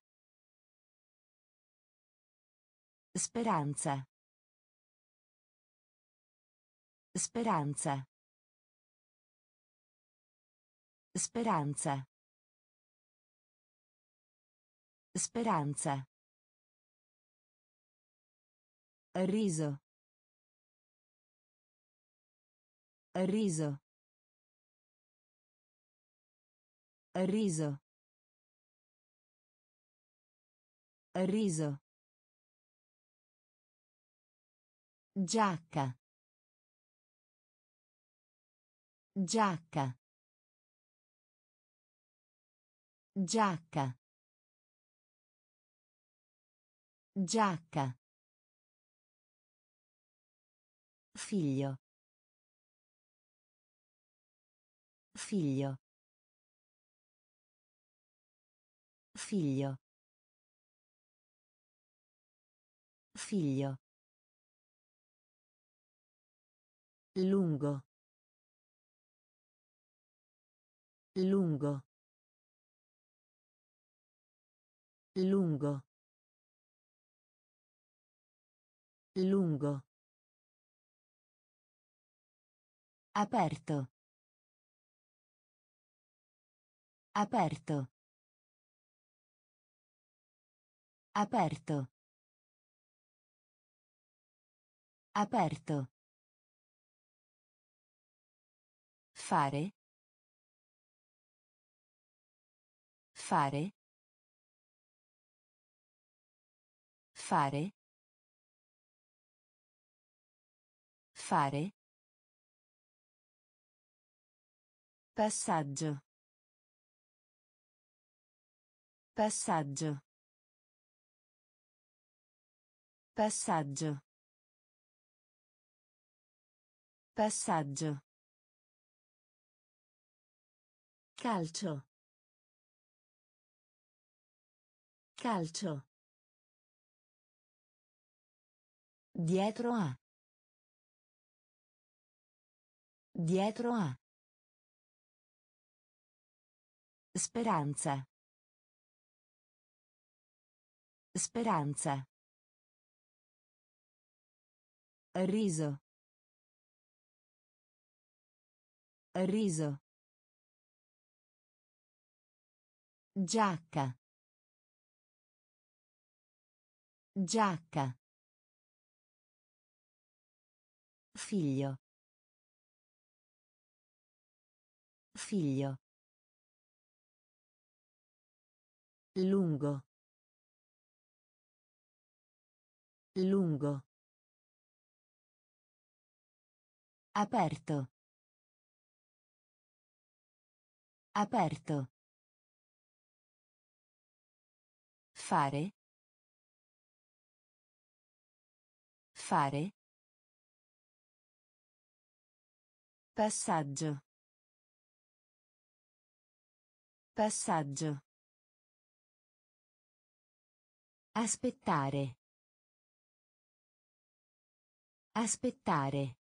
Speranza. Speranza. Speranza. Speranza. Riso. Riso. Riso. Riso. Giacca. Giacca. Giacca. Giacca. Figlio. Figlio. Figlio. Figlio. Lungo. Lungo. Lungo. Lungo. Aperto. Aperto. Aperto. Aperto. Fare. Fare. Fare. Fare. Passaggio. Passaggio. Passaggio. Passaggio. Calcio. Calcio. Dietro a. Dietro a. Speranza. Speranza. Riso. Riso. Giacca. Giacca. Figlio. Figlio. Lungo. Lungo. Aperto. Aperto. Fare. Fare. Passaggio. Passaggio. Aspettare. Aspettare.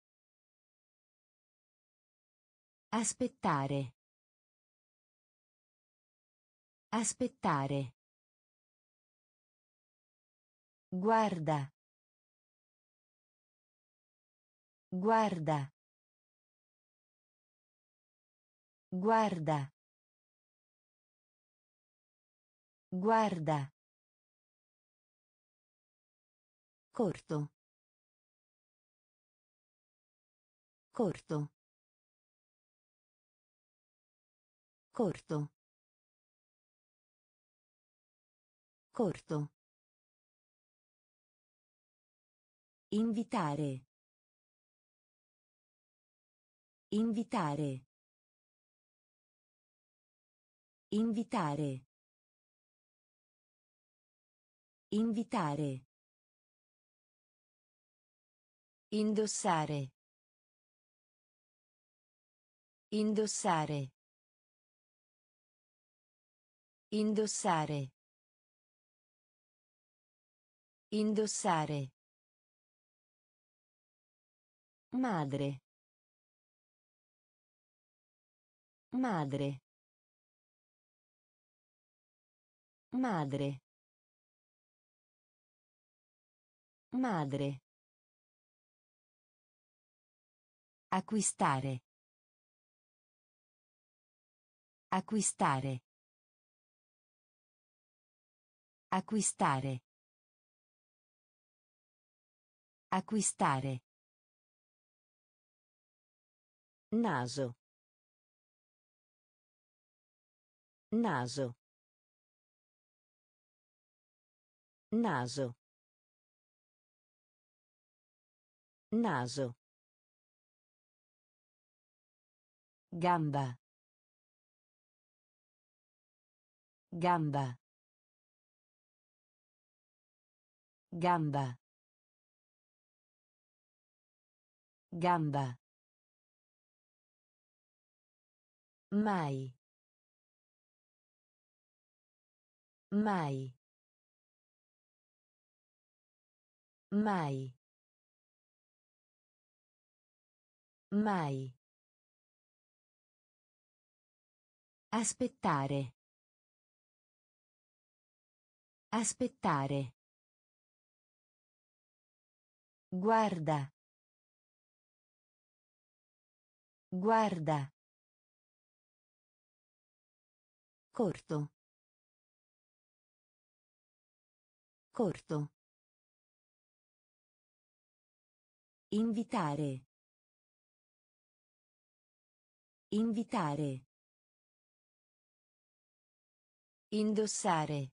Aspettare. Aspettare. Guarda. Guarda. Guarda. Guarda. Corto. Corto. Corto. Corto. Invitare. Invitare. Invitare. Invitare. Indossare. Indossare. Indossare. Indossare. Madre. Madre. Madre. Madre. Acquistare. Acquistare. Acquistare. Acquistare. Naso. Naso. Naso. Naso. Gamba. Gamba. Gamba. Gamba. Mai. Mai. Mai. Mai. Aspettare. Aspettare. Guarda. Guarda. Corto. Corto. Invitare. Invitare. Indossare.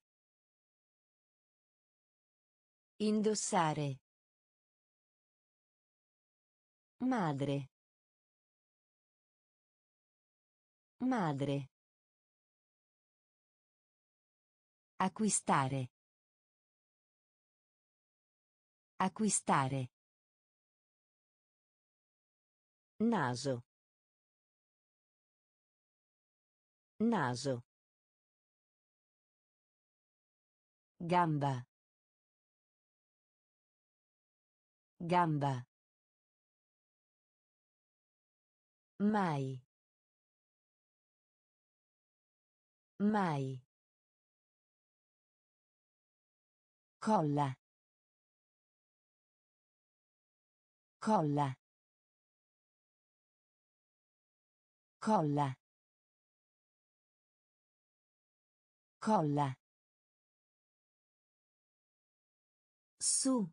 Indossare. Madre. Madre. Acquistare. Acquistare. Naso. Naso. Gamba. Gamba. Mai. Mai. Colla. Colla. Colla. Colla. Su.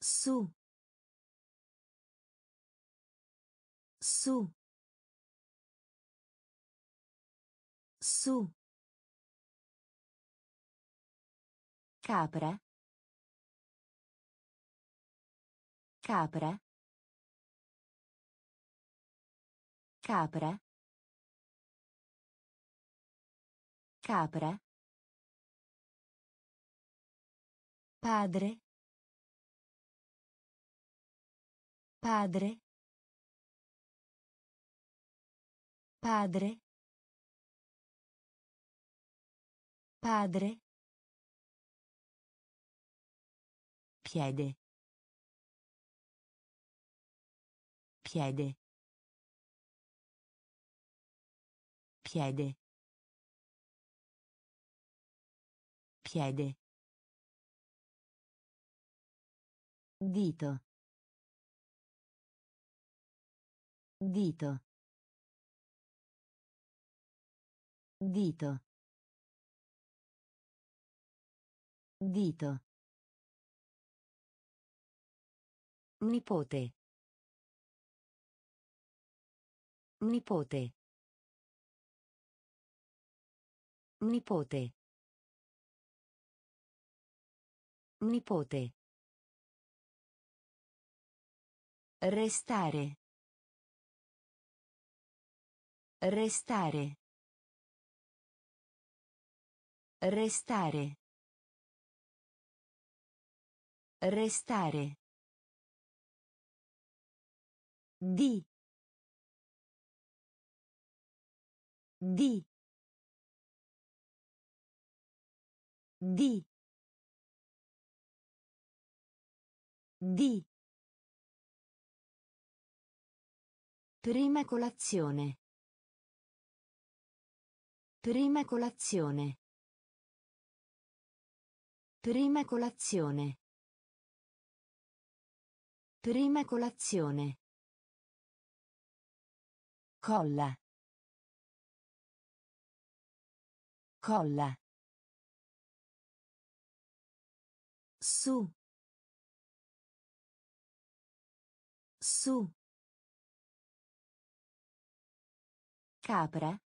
Su. Su. Su. Capra. Capra. Capra. Capra. Padre. Padre. Padre. Padre. Piede. Piede. Piede. Piede. Dito. Dito. Dito. Dito. Nipote. Nipote. Nipote. Nipote. Restare. Restare. Restare. Restare. Di. Di. Di. Di. Prima colazione. Prima colazione. Prima colazione. Prima colazione. Colla. Colla. Su. Su. Capra.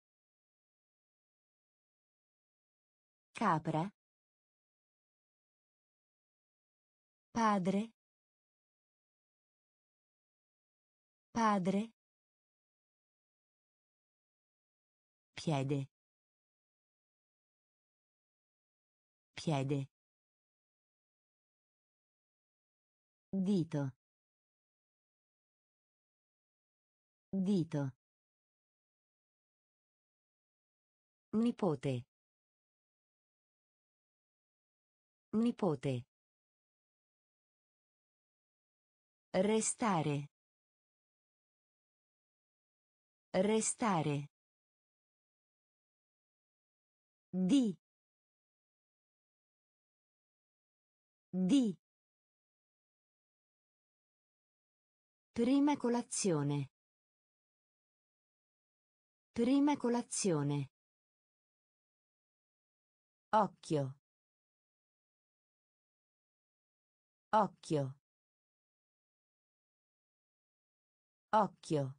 Capra. Padre. Padre. Piede. Piede. Dito. Dito. Nipote. Nipote. Restare. Restare. Di. Di. Prima colazione. Prima colazione. Occhio. Occhio. Occhio.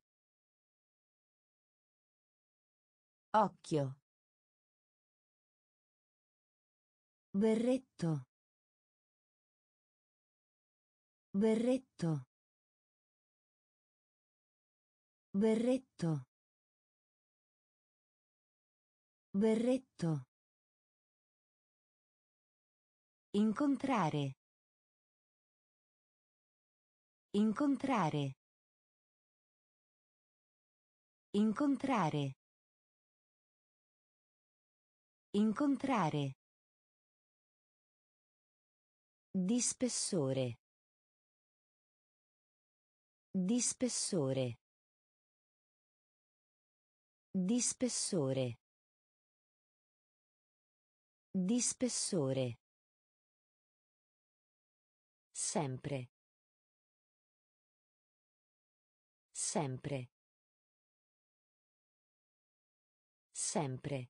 Occhio. Berretto. Berretto. Berretto. Berretto. Incontrare. Incontrare. Incontrare. Incontrare. Di spessore. Di spessore. Di spessore. Di spessore. Sempre. Sempre. Sempre.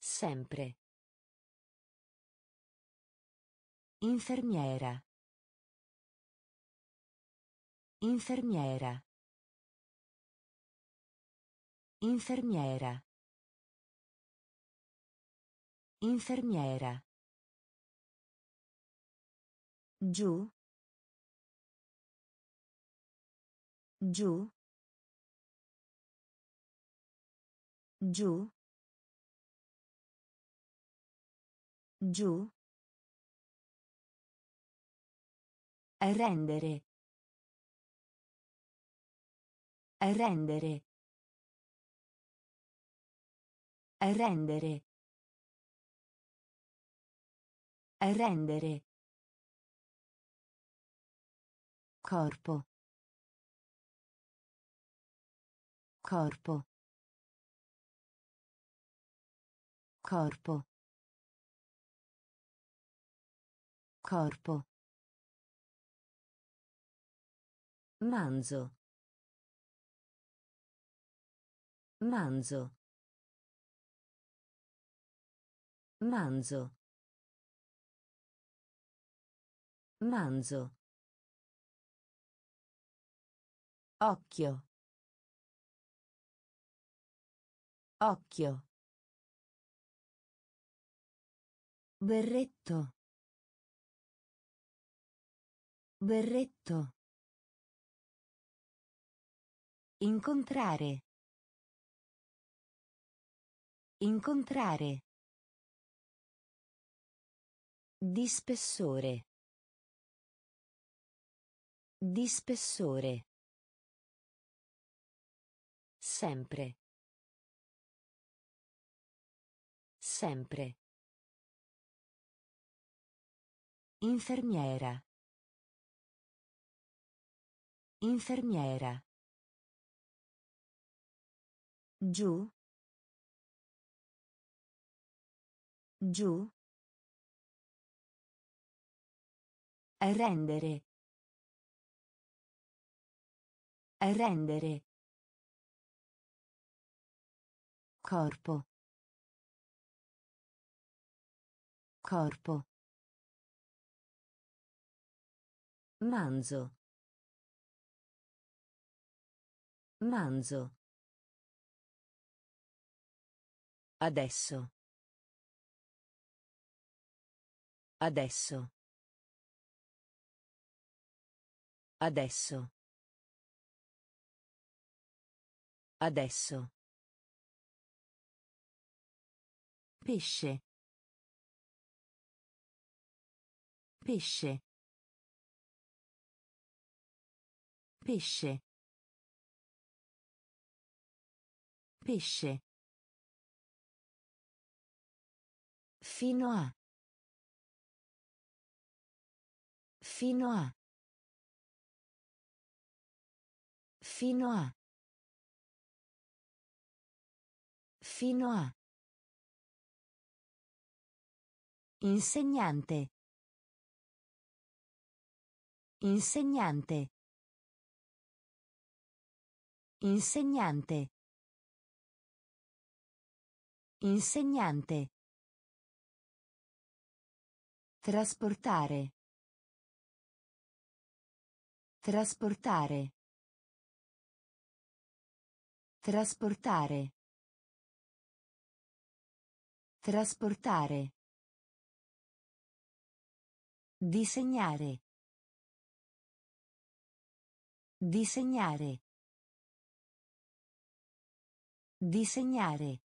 Sempre. Infermiera. Infermiera. Infermiera. Infermiera. Giù. Giù. Giù. Giù. Rendere. Rendere. Rendere. Rendere. Corpo. Corpo. Corpo. Corpo. Manzo. Manzo. Manzo. Manzo. Occhio. Occhio. Berretto. Berretto. Incontrare. Incontrare. Di spessore. Di spessore. Sempre. Sempre. Infermiera. Infermiera. Giù. Giù. Rendere. Rendere. Corpo. Corpo. Manzo. Manzo. Adesso. Adesso. Adesso. Adesso. Pesce. Pesce. Pesce. Pesce. Fino a. Fino a. Fino a. Fino a. Insegnante. Insegnante. Insegnante. Insegnante. Trasportare. Trasportare. Trasportare. Trasportare. Disegnare. Disegnare. Disegnare.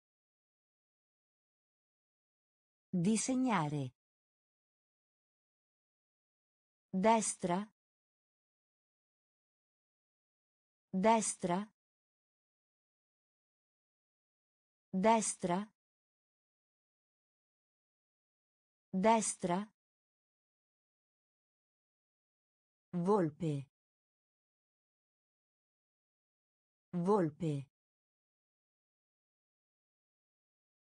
Disegnare. Destra. Destra. Destra. Destra. Volpe. Volpe.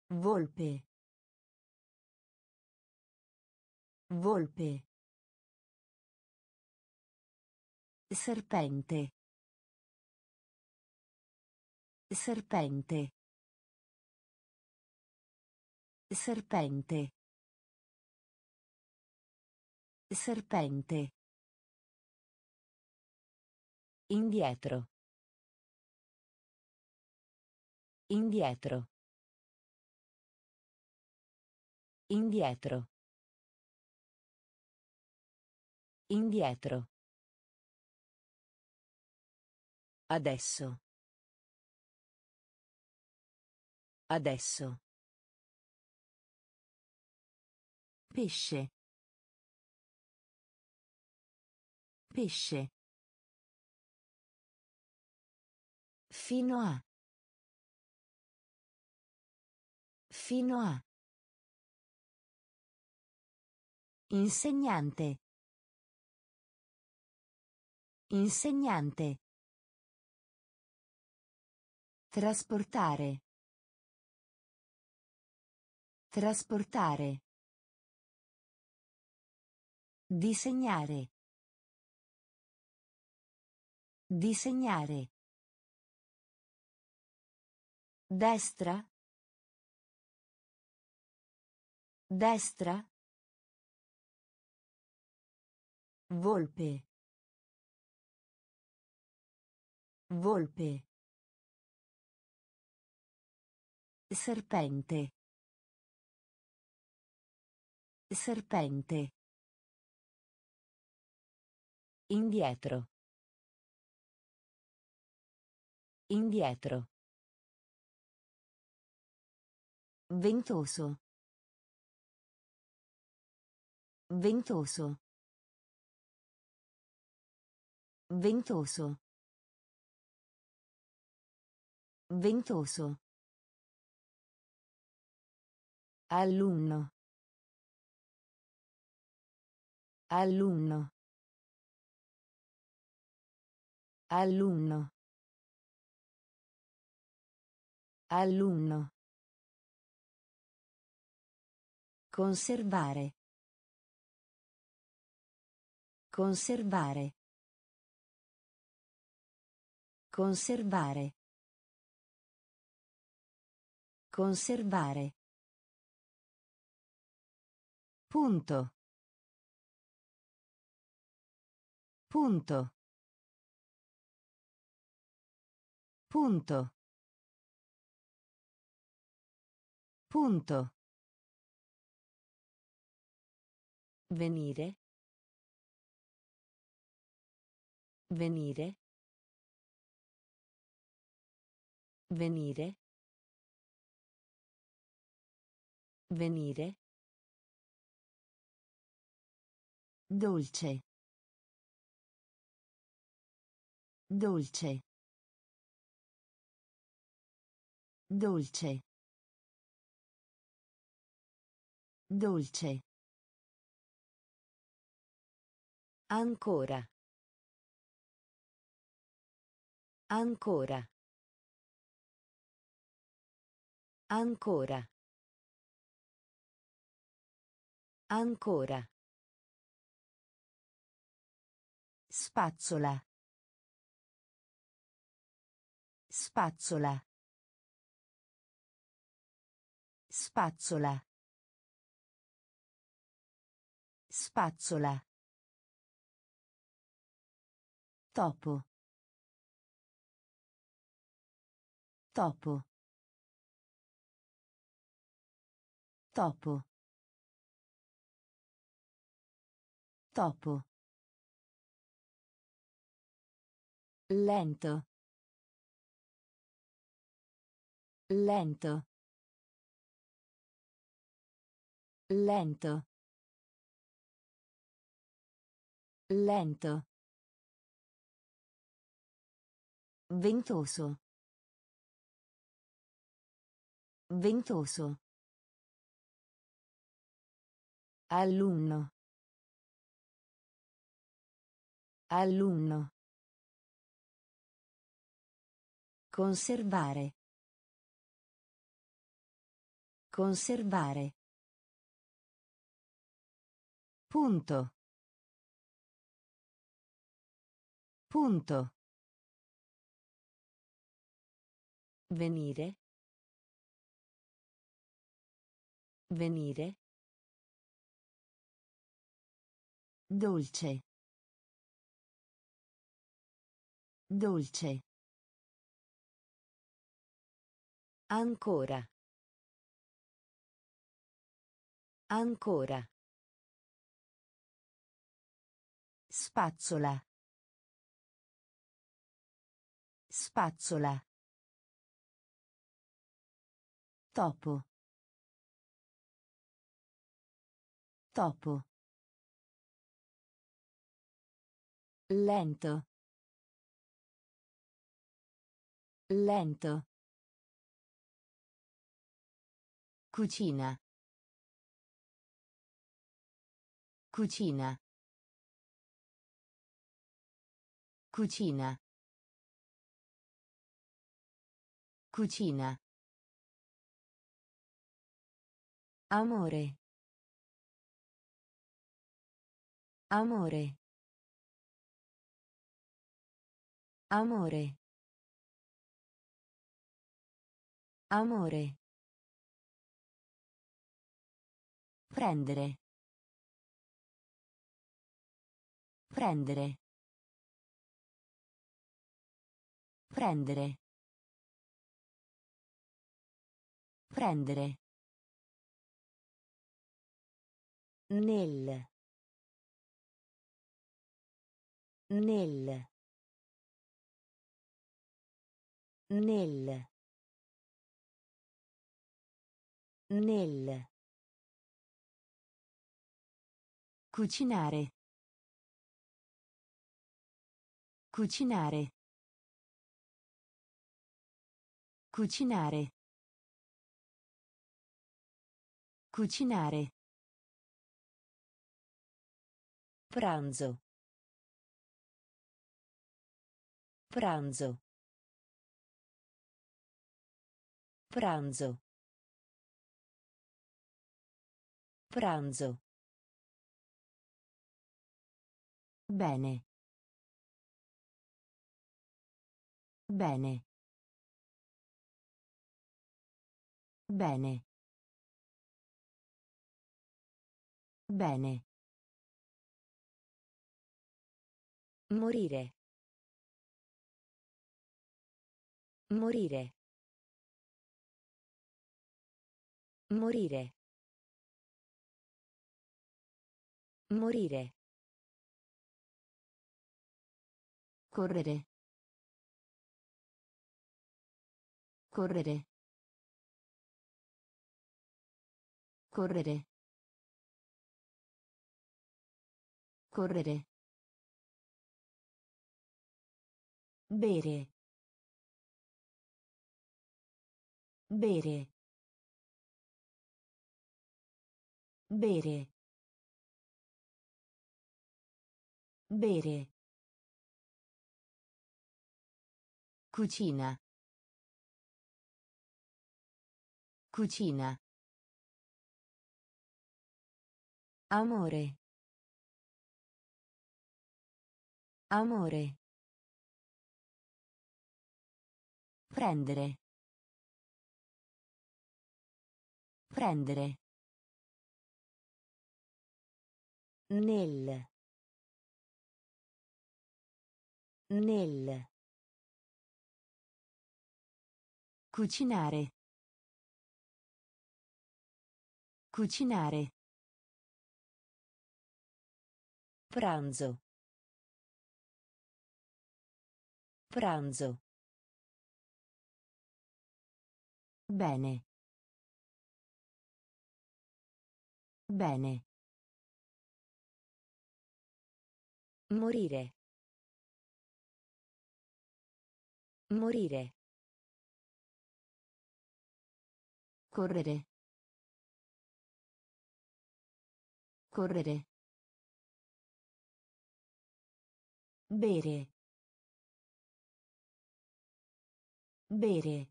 Volpe. Volpe. Serpente. Serpente. Serpente. Serpente. Indietro. Indietro. Indietro. Indietro. Adesso. Adesso. Pesce. Pesce. Fino a. Fino a. Insegnante. Insegnante. Trasportare. Trasportare. Disegnare. Disegnare. Destra. Destra. Volpe. Volpe. Serpente. Serpente. Indietro. Indietro. Ventoso. Ventoso. Ventoso. Ventoso. Alunno. Alunno. Alunno. Alunno. Conservare. Conservare. Conservare. Conservare. Punto. Punto. Punto. Punto. Venire. Venire. Venire. Venire. Dolce. Dolce. Dolce. Dolce. Ancora. Ancora. Ancora. Ancora. Spazzola. Spazzola. Spazzola. Spazzola. Topo. Topo. Topo. Topo. Lento. Lento. Lento. Lento. Ventoso. Ventoso. Alunno. Alunno. Conservare. Conservare. Punto. Punto. Venire. Venire. Dolce. Dolce. Ancora. Ancora. Spazzola. Spazzola. Topo. Topo. Lento. Lento. Cucina. Cucina. Cucina. Cucina. Amore. Amore. Amore. Amore. Prendere. Prendere. Prendere. Prendere. Nel. Nel. Nel. Nel. Cucinare. Cucinare. Cucinare. Cucinare. Pranzo. Pranzo. Pranzo. Pranzo. Bene. Bene. Bene. Bene. Morire. Morire. Morire. Morire. Correre. Correre. Correre. Correre. Bere. Bere. Bere. Bere. Cucina. Cucina. Amore. Amore. Prendere. Prendere. Nel. Nel. Cucinare. Cucinare. Pranzo. Pranzo. Bene. Bene. Morire. Morire. Correre. Correre. Bere. Bere.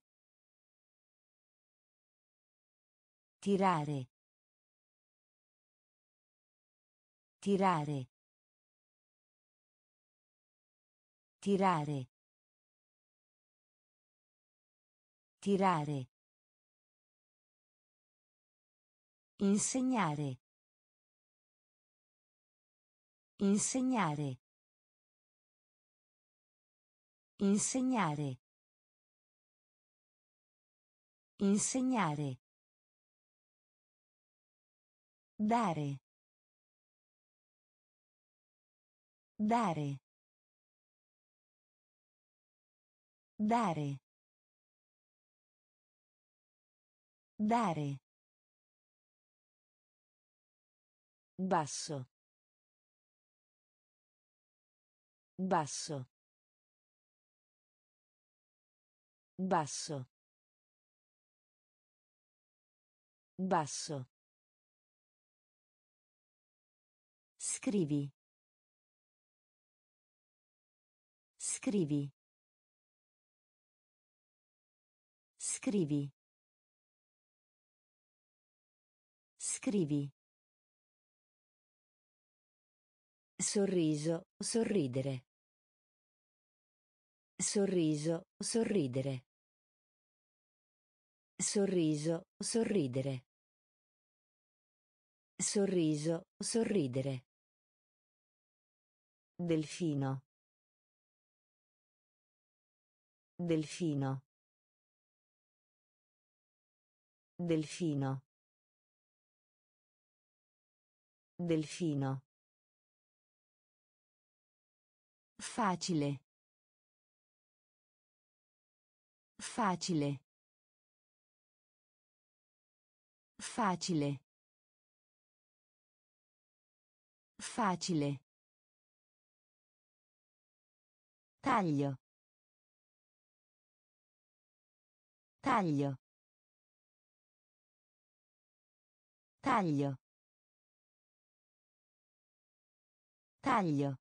Tirare. Tirare. Tirare. Tirare. Insegnare. Insegnare. Insegnare. Insegnare. Dare. Dare. Dare. Dare. Basso. Basso. Basso. Basso. Scrivi. Scrivi. Scrivi. Scrivi. Sorriso, sorridere. Sorriso, sorridere. Sorriso, sorridere. Sorriso, sorridere. Delfino. Delfino. Delfino. Delfino. Facile. Facile. Facile. Facile. Taglio. Taglio. Taglio. Taglio.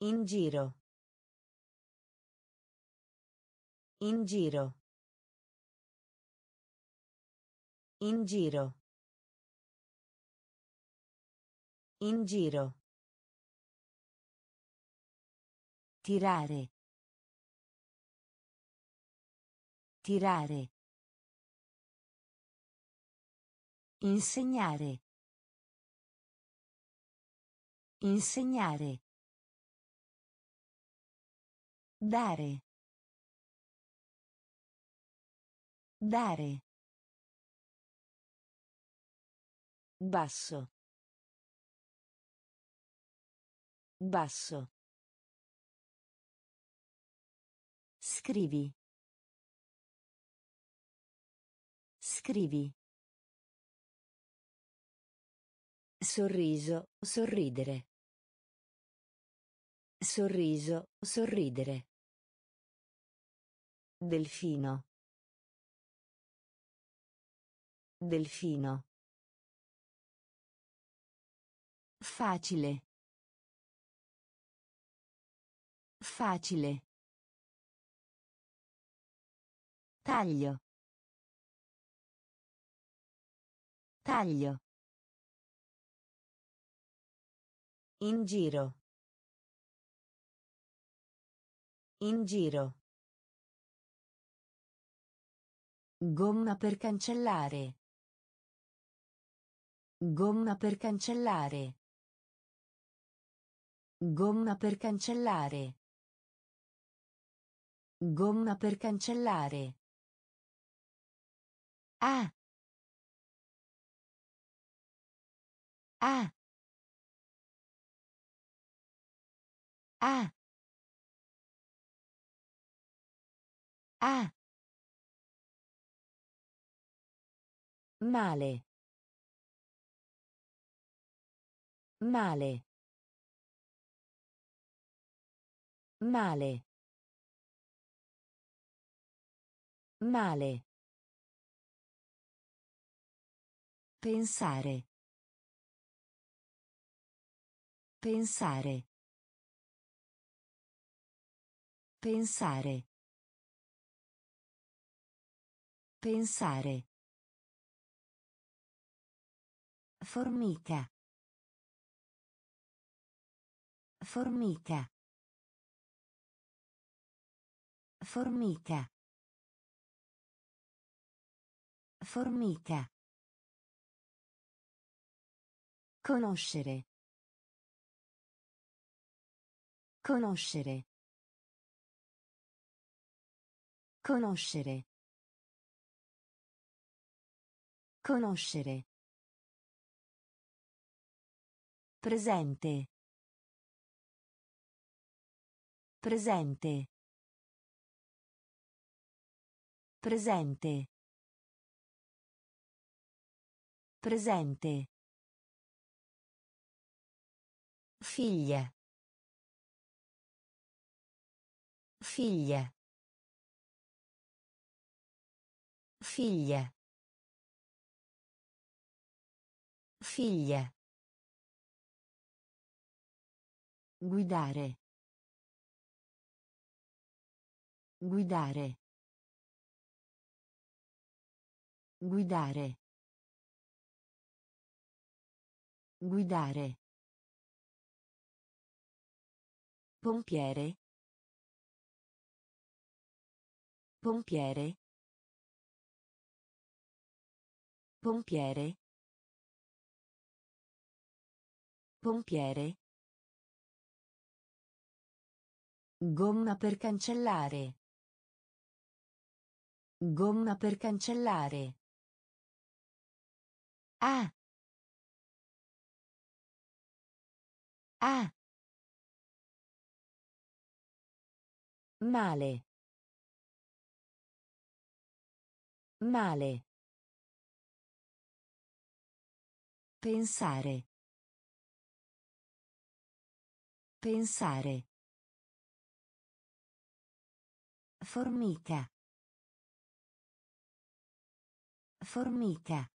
In giro. In giro. In giro. In giro. Tirare. Tirare. Insegnare. Insegnare. Dare. Dare. Basso. Basso. Scrivi. Scrivi. Sorriso, sorridere. Sorriso, sorridere. Delfino. Delfino. Facile. Facile. Taglio. Taglio. In giro. In giro. Gomma per cancellare. Gomma per cancellare. Gomma per cancellare. Gomma per cancellare. Ah. Ah. Ah. Ah. Male. Male. Male. Male. Pensare. Pensare. Pensare. Pensare. Formica. Formica. Formica. Formica. Conoscere. Conoscere. Conoscere. Conoscere. Presente. Presente. Presente. Presente. Figlia. Figlia. Figlia. Figlia. Guidare. Guidare. Guidare. Guidare. Pompiere. Pompiere. Pompiere. Pompiere. Gomma per cancellare. Gomma per cancellare. Ah. Ah. Male. Male. Pensare. Pensare. Formica. Formica.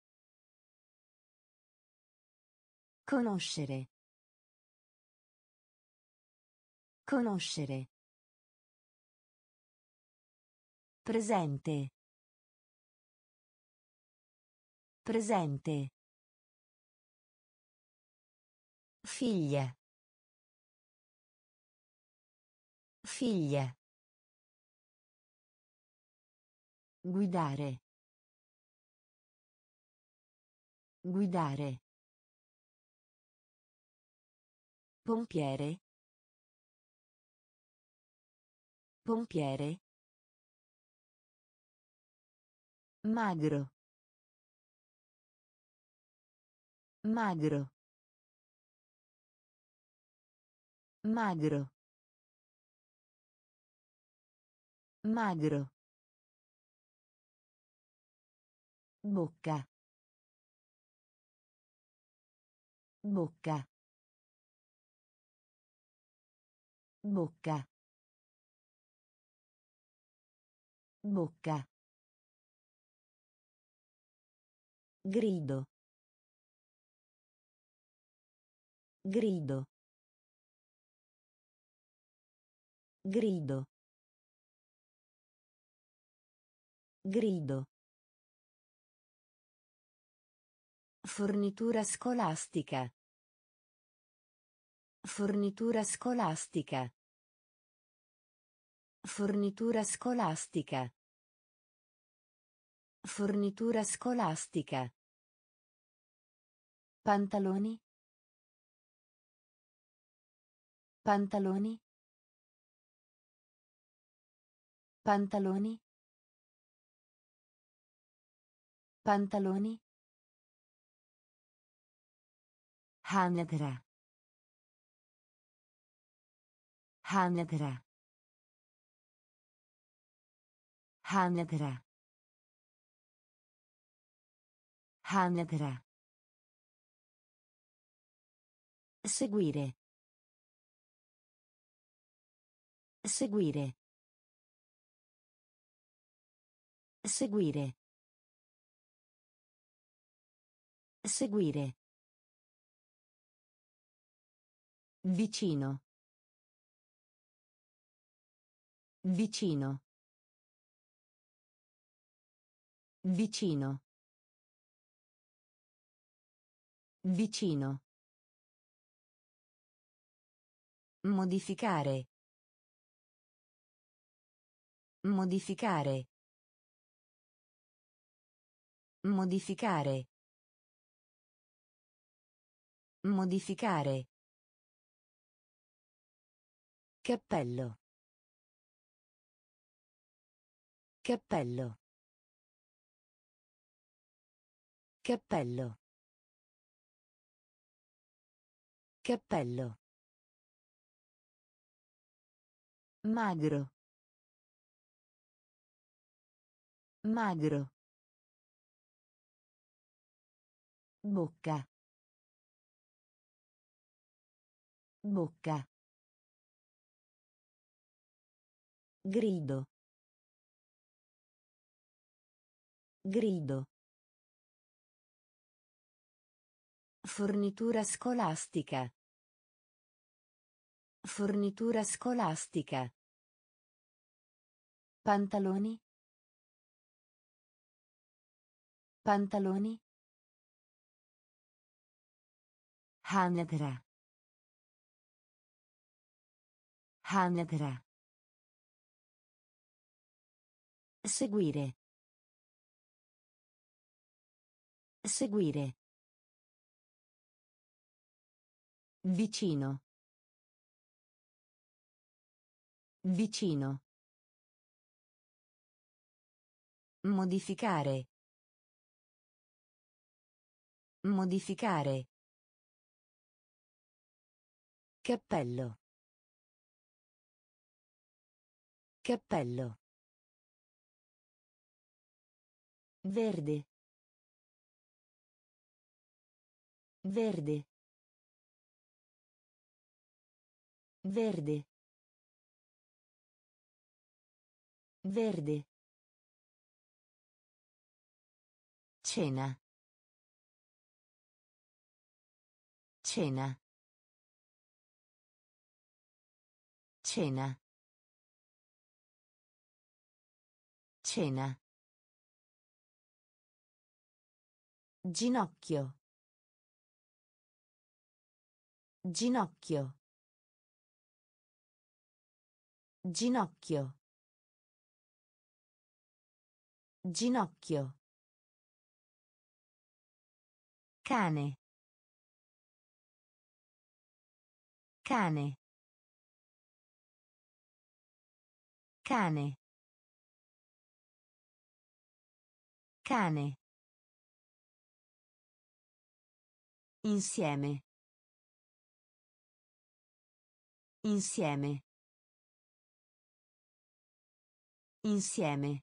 Conoscere. Conoscere. Presente. Presente. Figlia. Figlia. Guidare. Guidare. Pompiere. Pompiere. Magro. Magro. Magro. Magro. Bocca. Bocca. Bocca. Bocca. Grido. Grido. Grido. Grido. Fornitura scolastica. Fornitura scolastica. Fornitura scolastica. Fornitura scolastica. Pantaloni. Pantaloni. Pantaloni. Pantaloni. Hanedra. Hanedra. Hanedra. Hanedra. Seguire. Seguire. Seguire. Seguire. Vicino. Vicino. Vicino. Vicino. Modificare. Modificare. Modificare. Modificare. Cappello. Cappello. Cappello. Cappello. Magro. Magro. Bocca. Bocca. Grido. Grido. Fornitura scolastica. Fornitura scolastica. Pantaloni. Pantaloni. Hanedra. Hanedra. Seguire. Seguire. Vicino. Vicino. Modificare. Modificare. Cappello. Cappello. Verde. Verde. Verde. Verde. Cena. Cena. Cena. Cena. Ginocchio. Ginocchio. Ginocchio. Ginocchio. Cane. Cane. Cane. Cane. Insieme. Insieme. Insieme.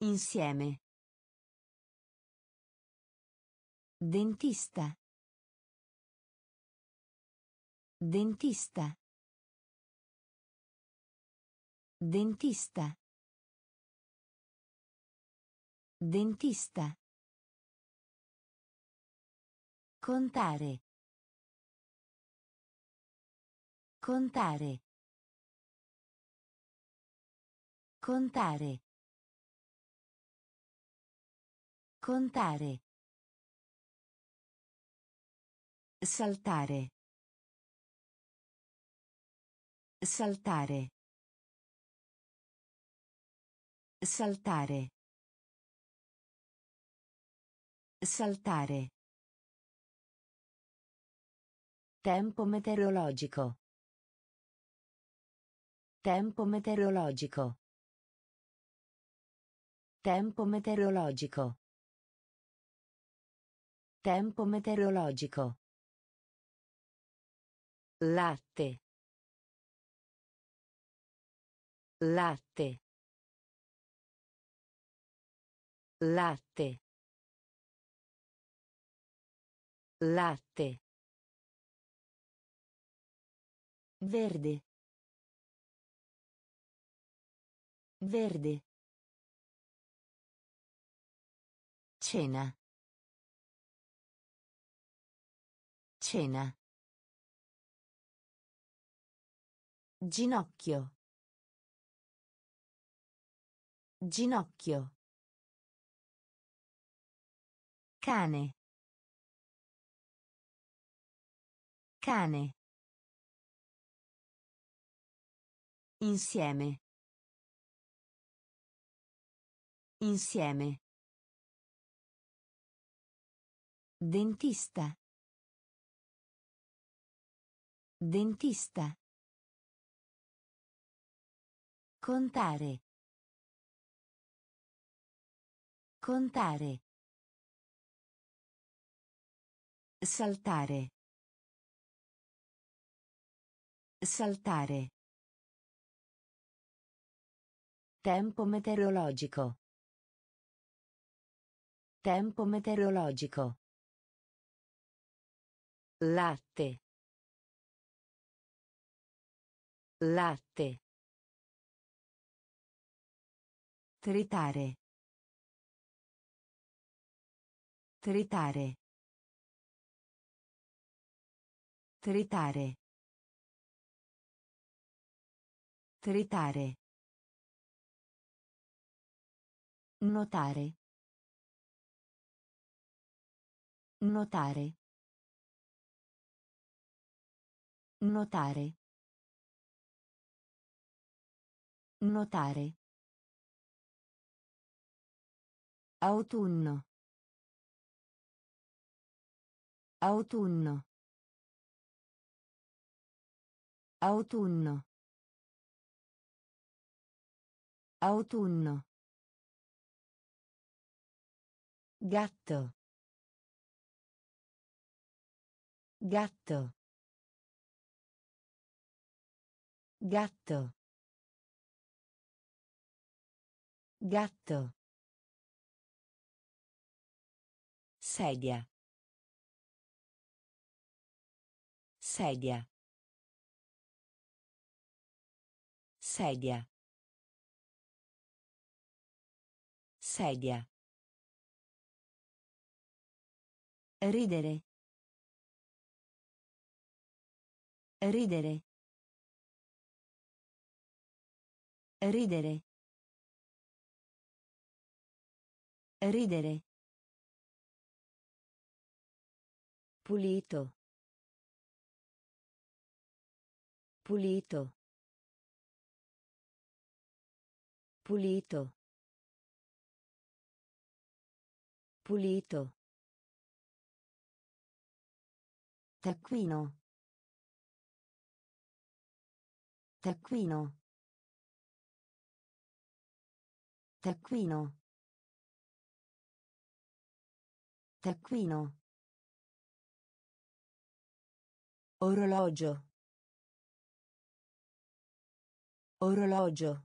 Insieme. Dentista. Dentista. Dentista. Dentista. Contare. Contare. Contare. Contare. Saltare. Saltare. Saltare. Saltare. Tempo meteorologico. Tempo meteorologico. Tempo meteorologico. Tempo meteorologico. Latte. Latte. Latte. Latte. Verde. Verde. Cena. Cena. Ginocchio. Ginocchio. Cane. Cane. Insieme. Insieme. Dentista. Dentista. Contare. Contare. Saltare. Saltare. Tempo meteorologico. Tempo meteorologico. Latte. Latte. Tritare. Tritare. Tritare. Tritare. Notare. Notare. Notare. Notare. Autunno. Autunno. Autunno. Autunno. Gatto. Gatto. Gatto. Gatto. Sedia. Sedia. Sedia. Sedia. Ridere. Ridere. Ridere. Ridere. Pulito. Pulito. Pulito. Pulito. Taccuino. Taccuino. Taccuino. Taccuino. Orologio. Orologio.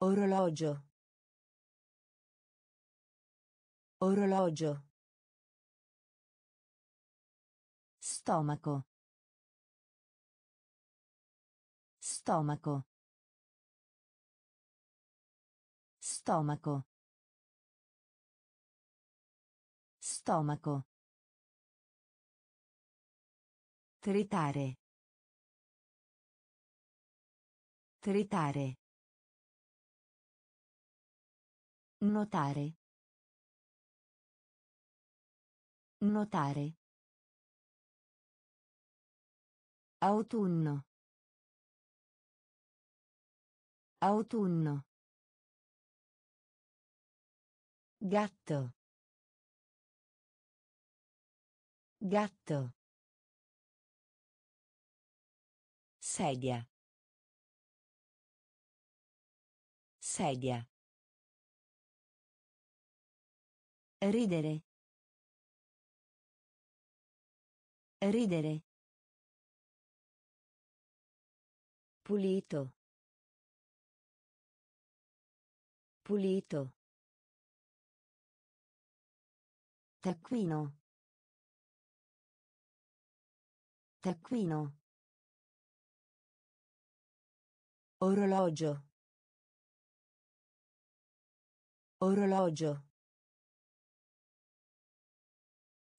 Orologio. Orologio. Stomaco. Stomaco. Stomaco. Stomaco. Tritare. Tritare. Notare. Notare. Autunno. Autunno. Gatto. Gatto. Sedia. Sedia. Ridere. Ridere. Pulito. Pulito. Taccuino. Taccuino. Orologio. Orologio.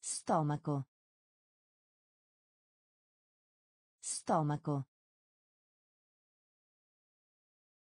Stomaco. Stomaco.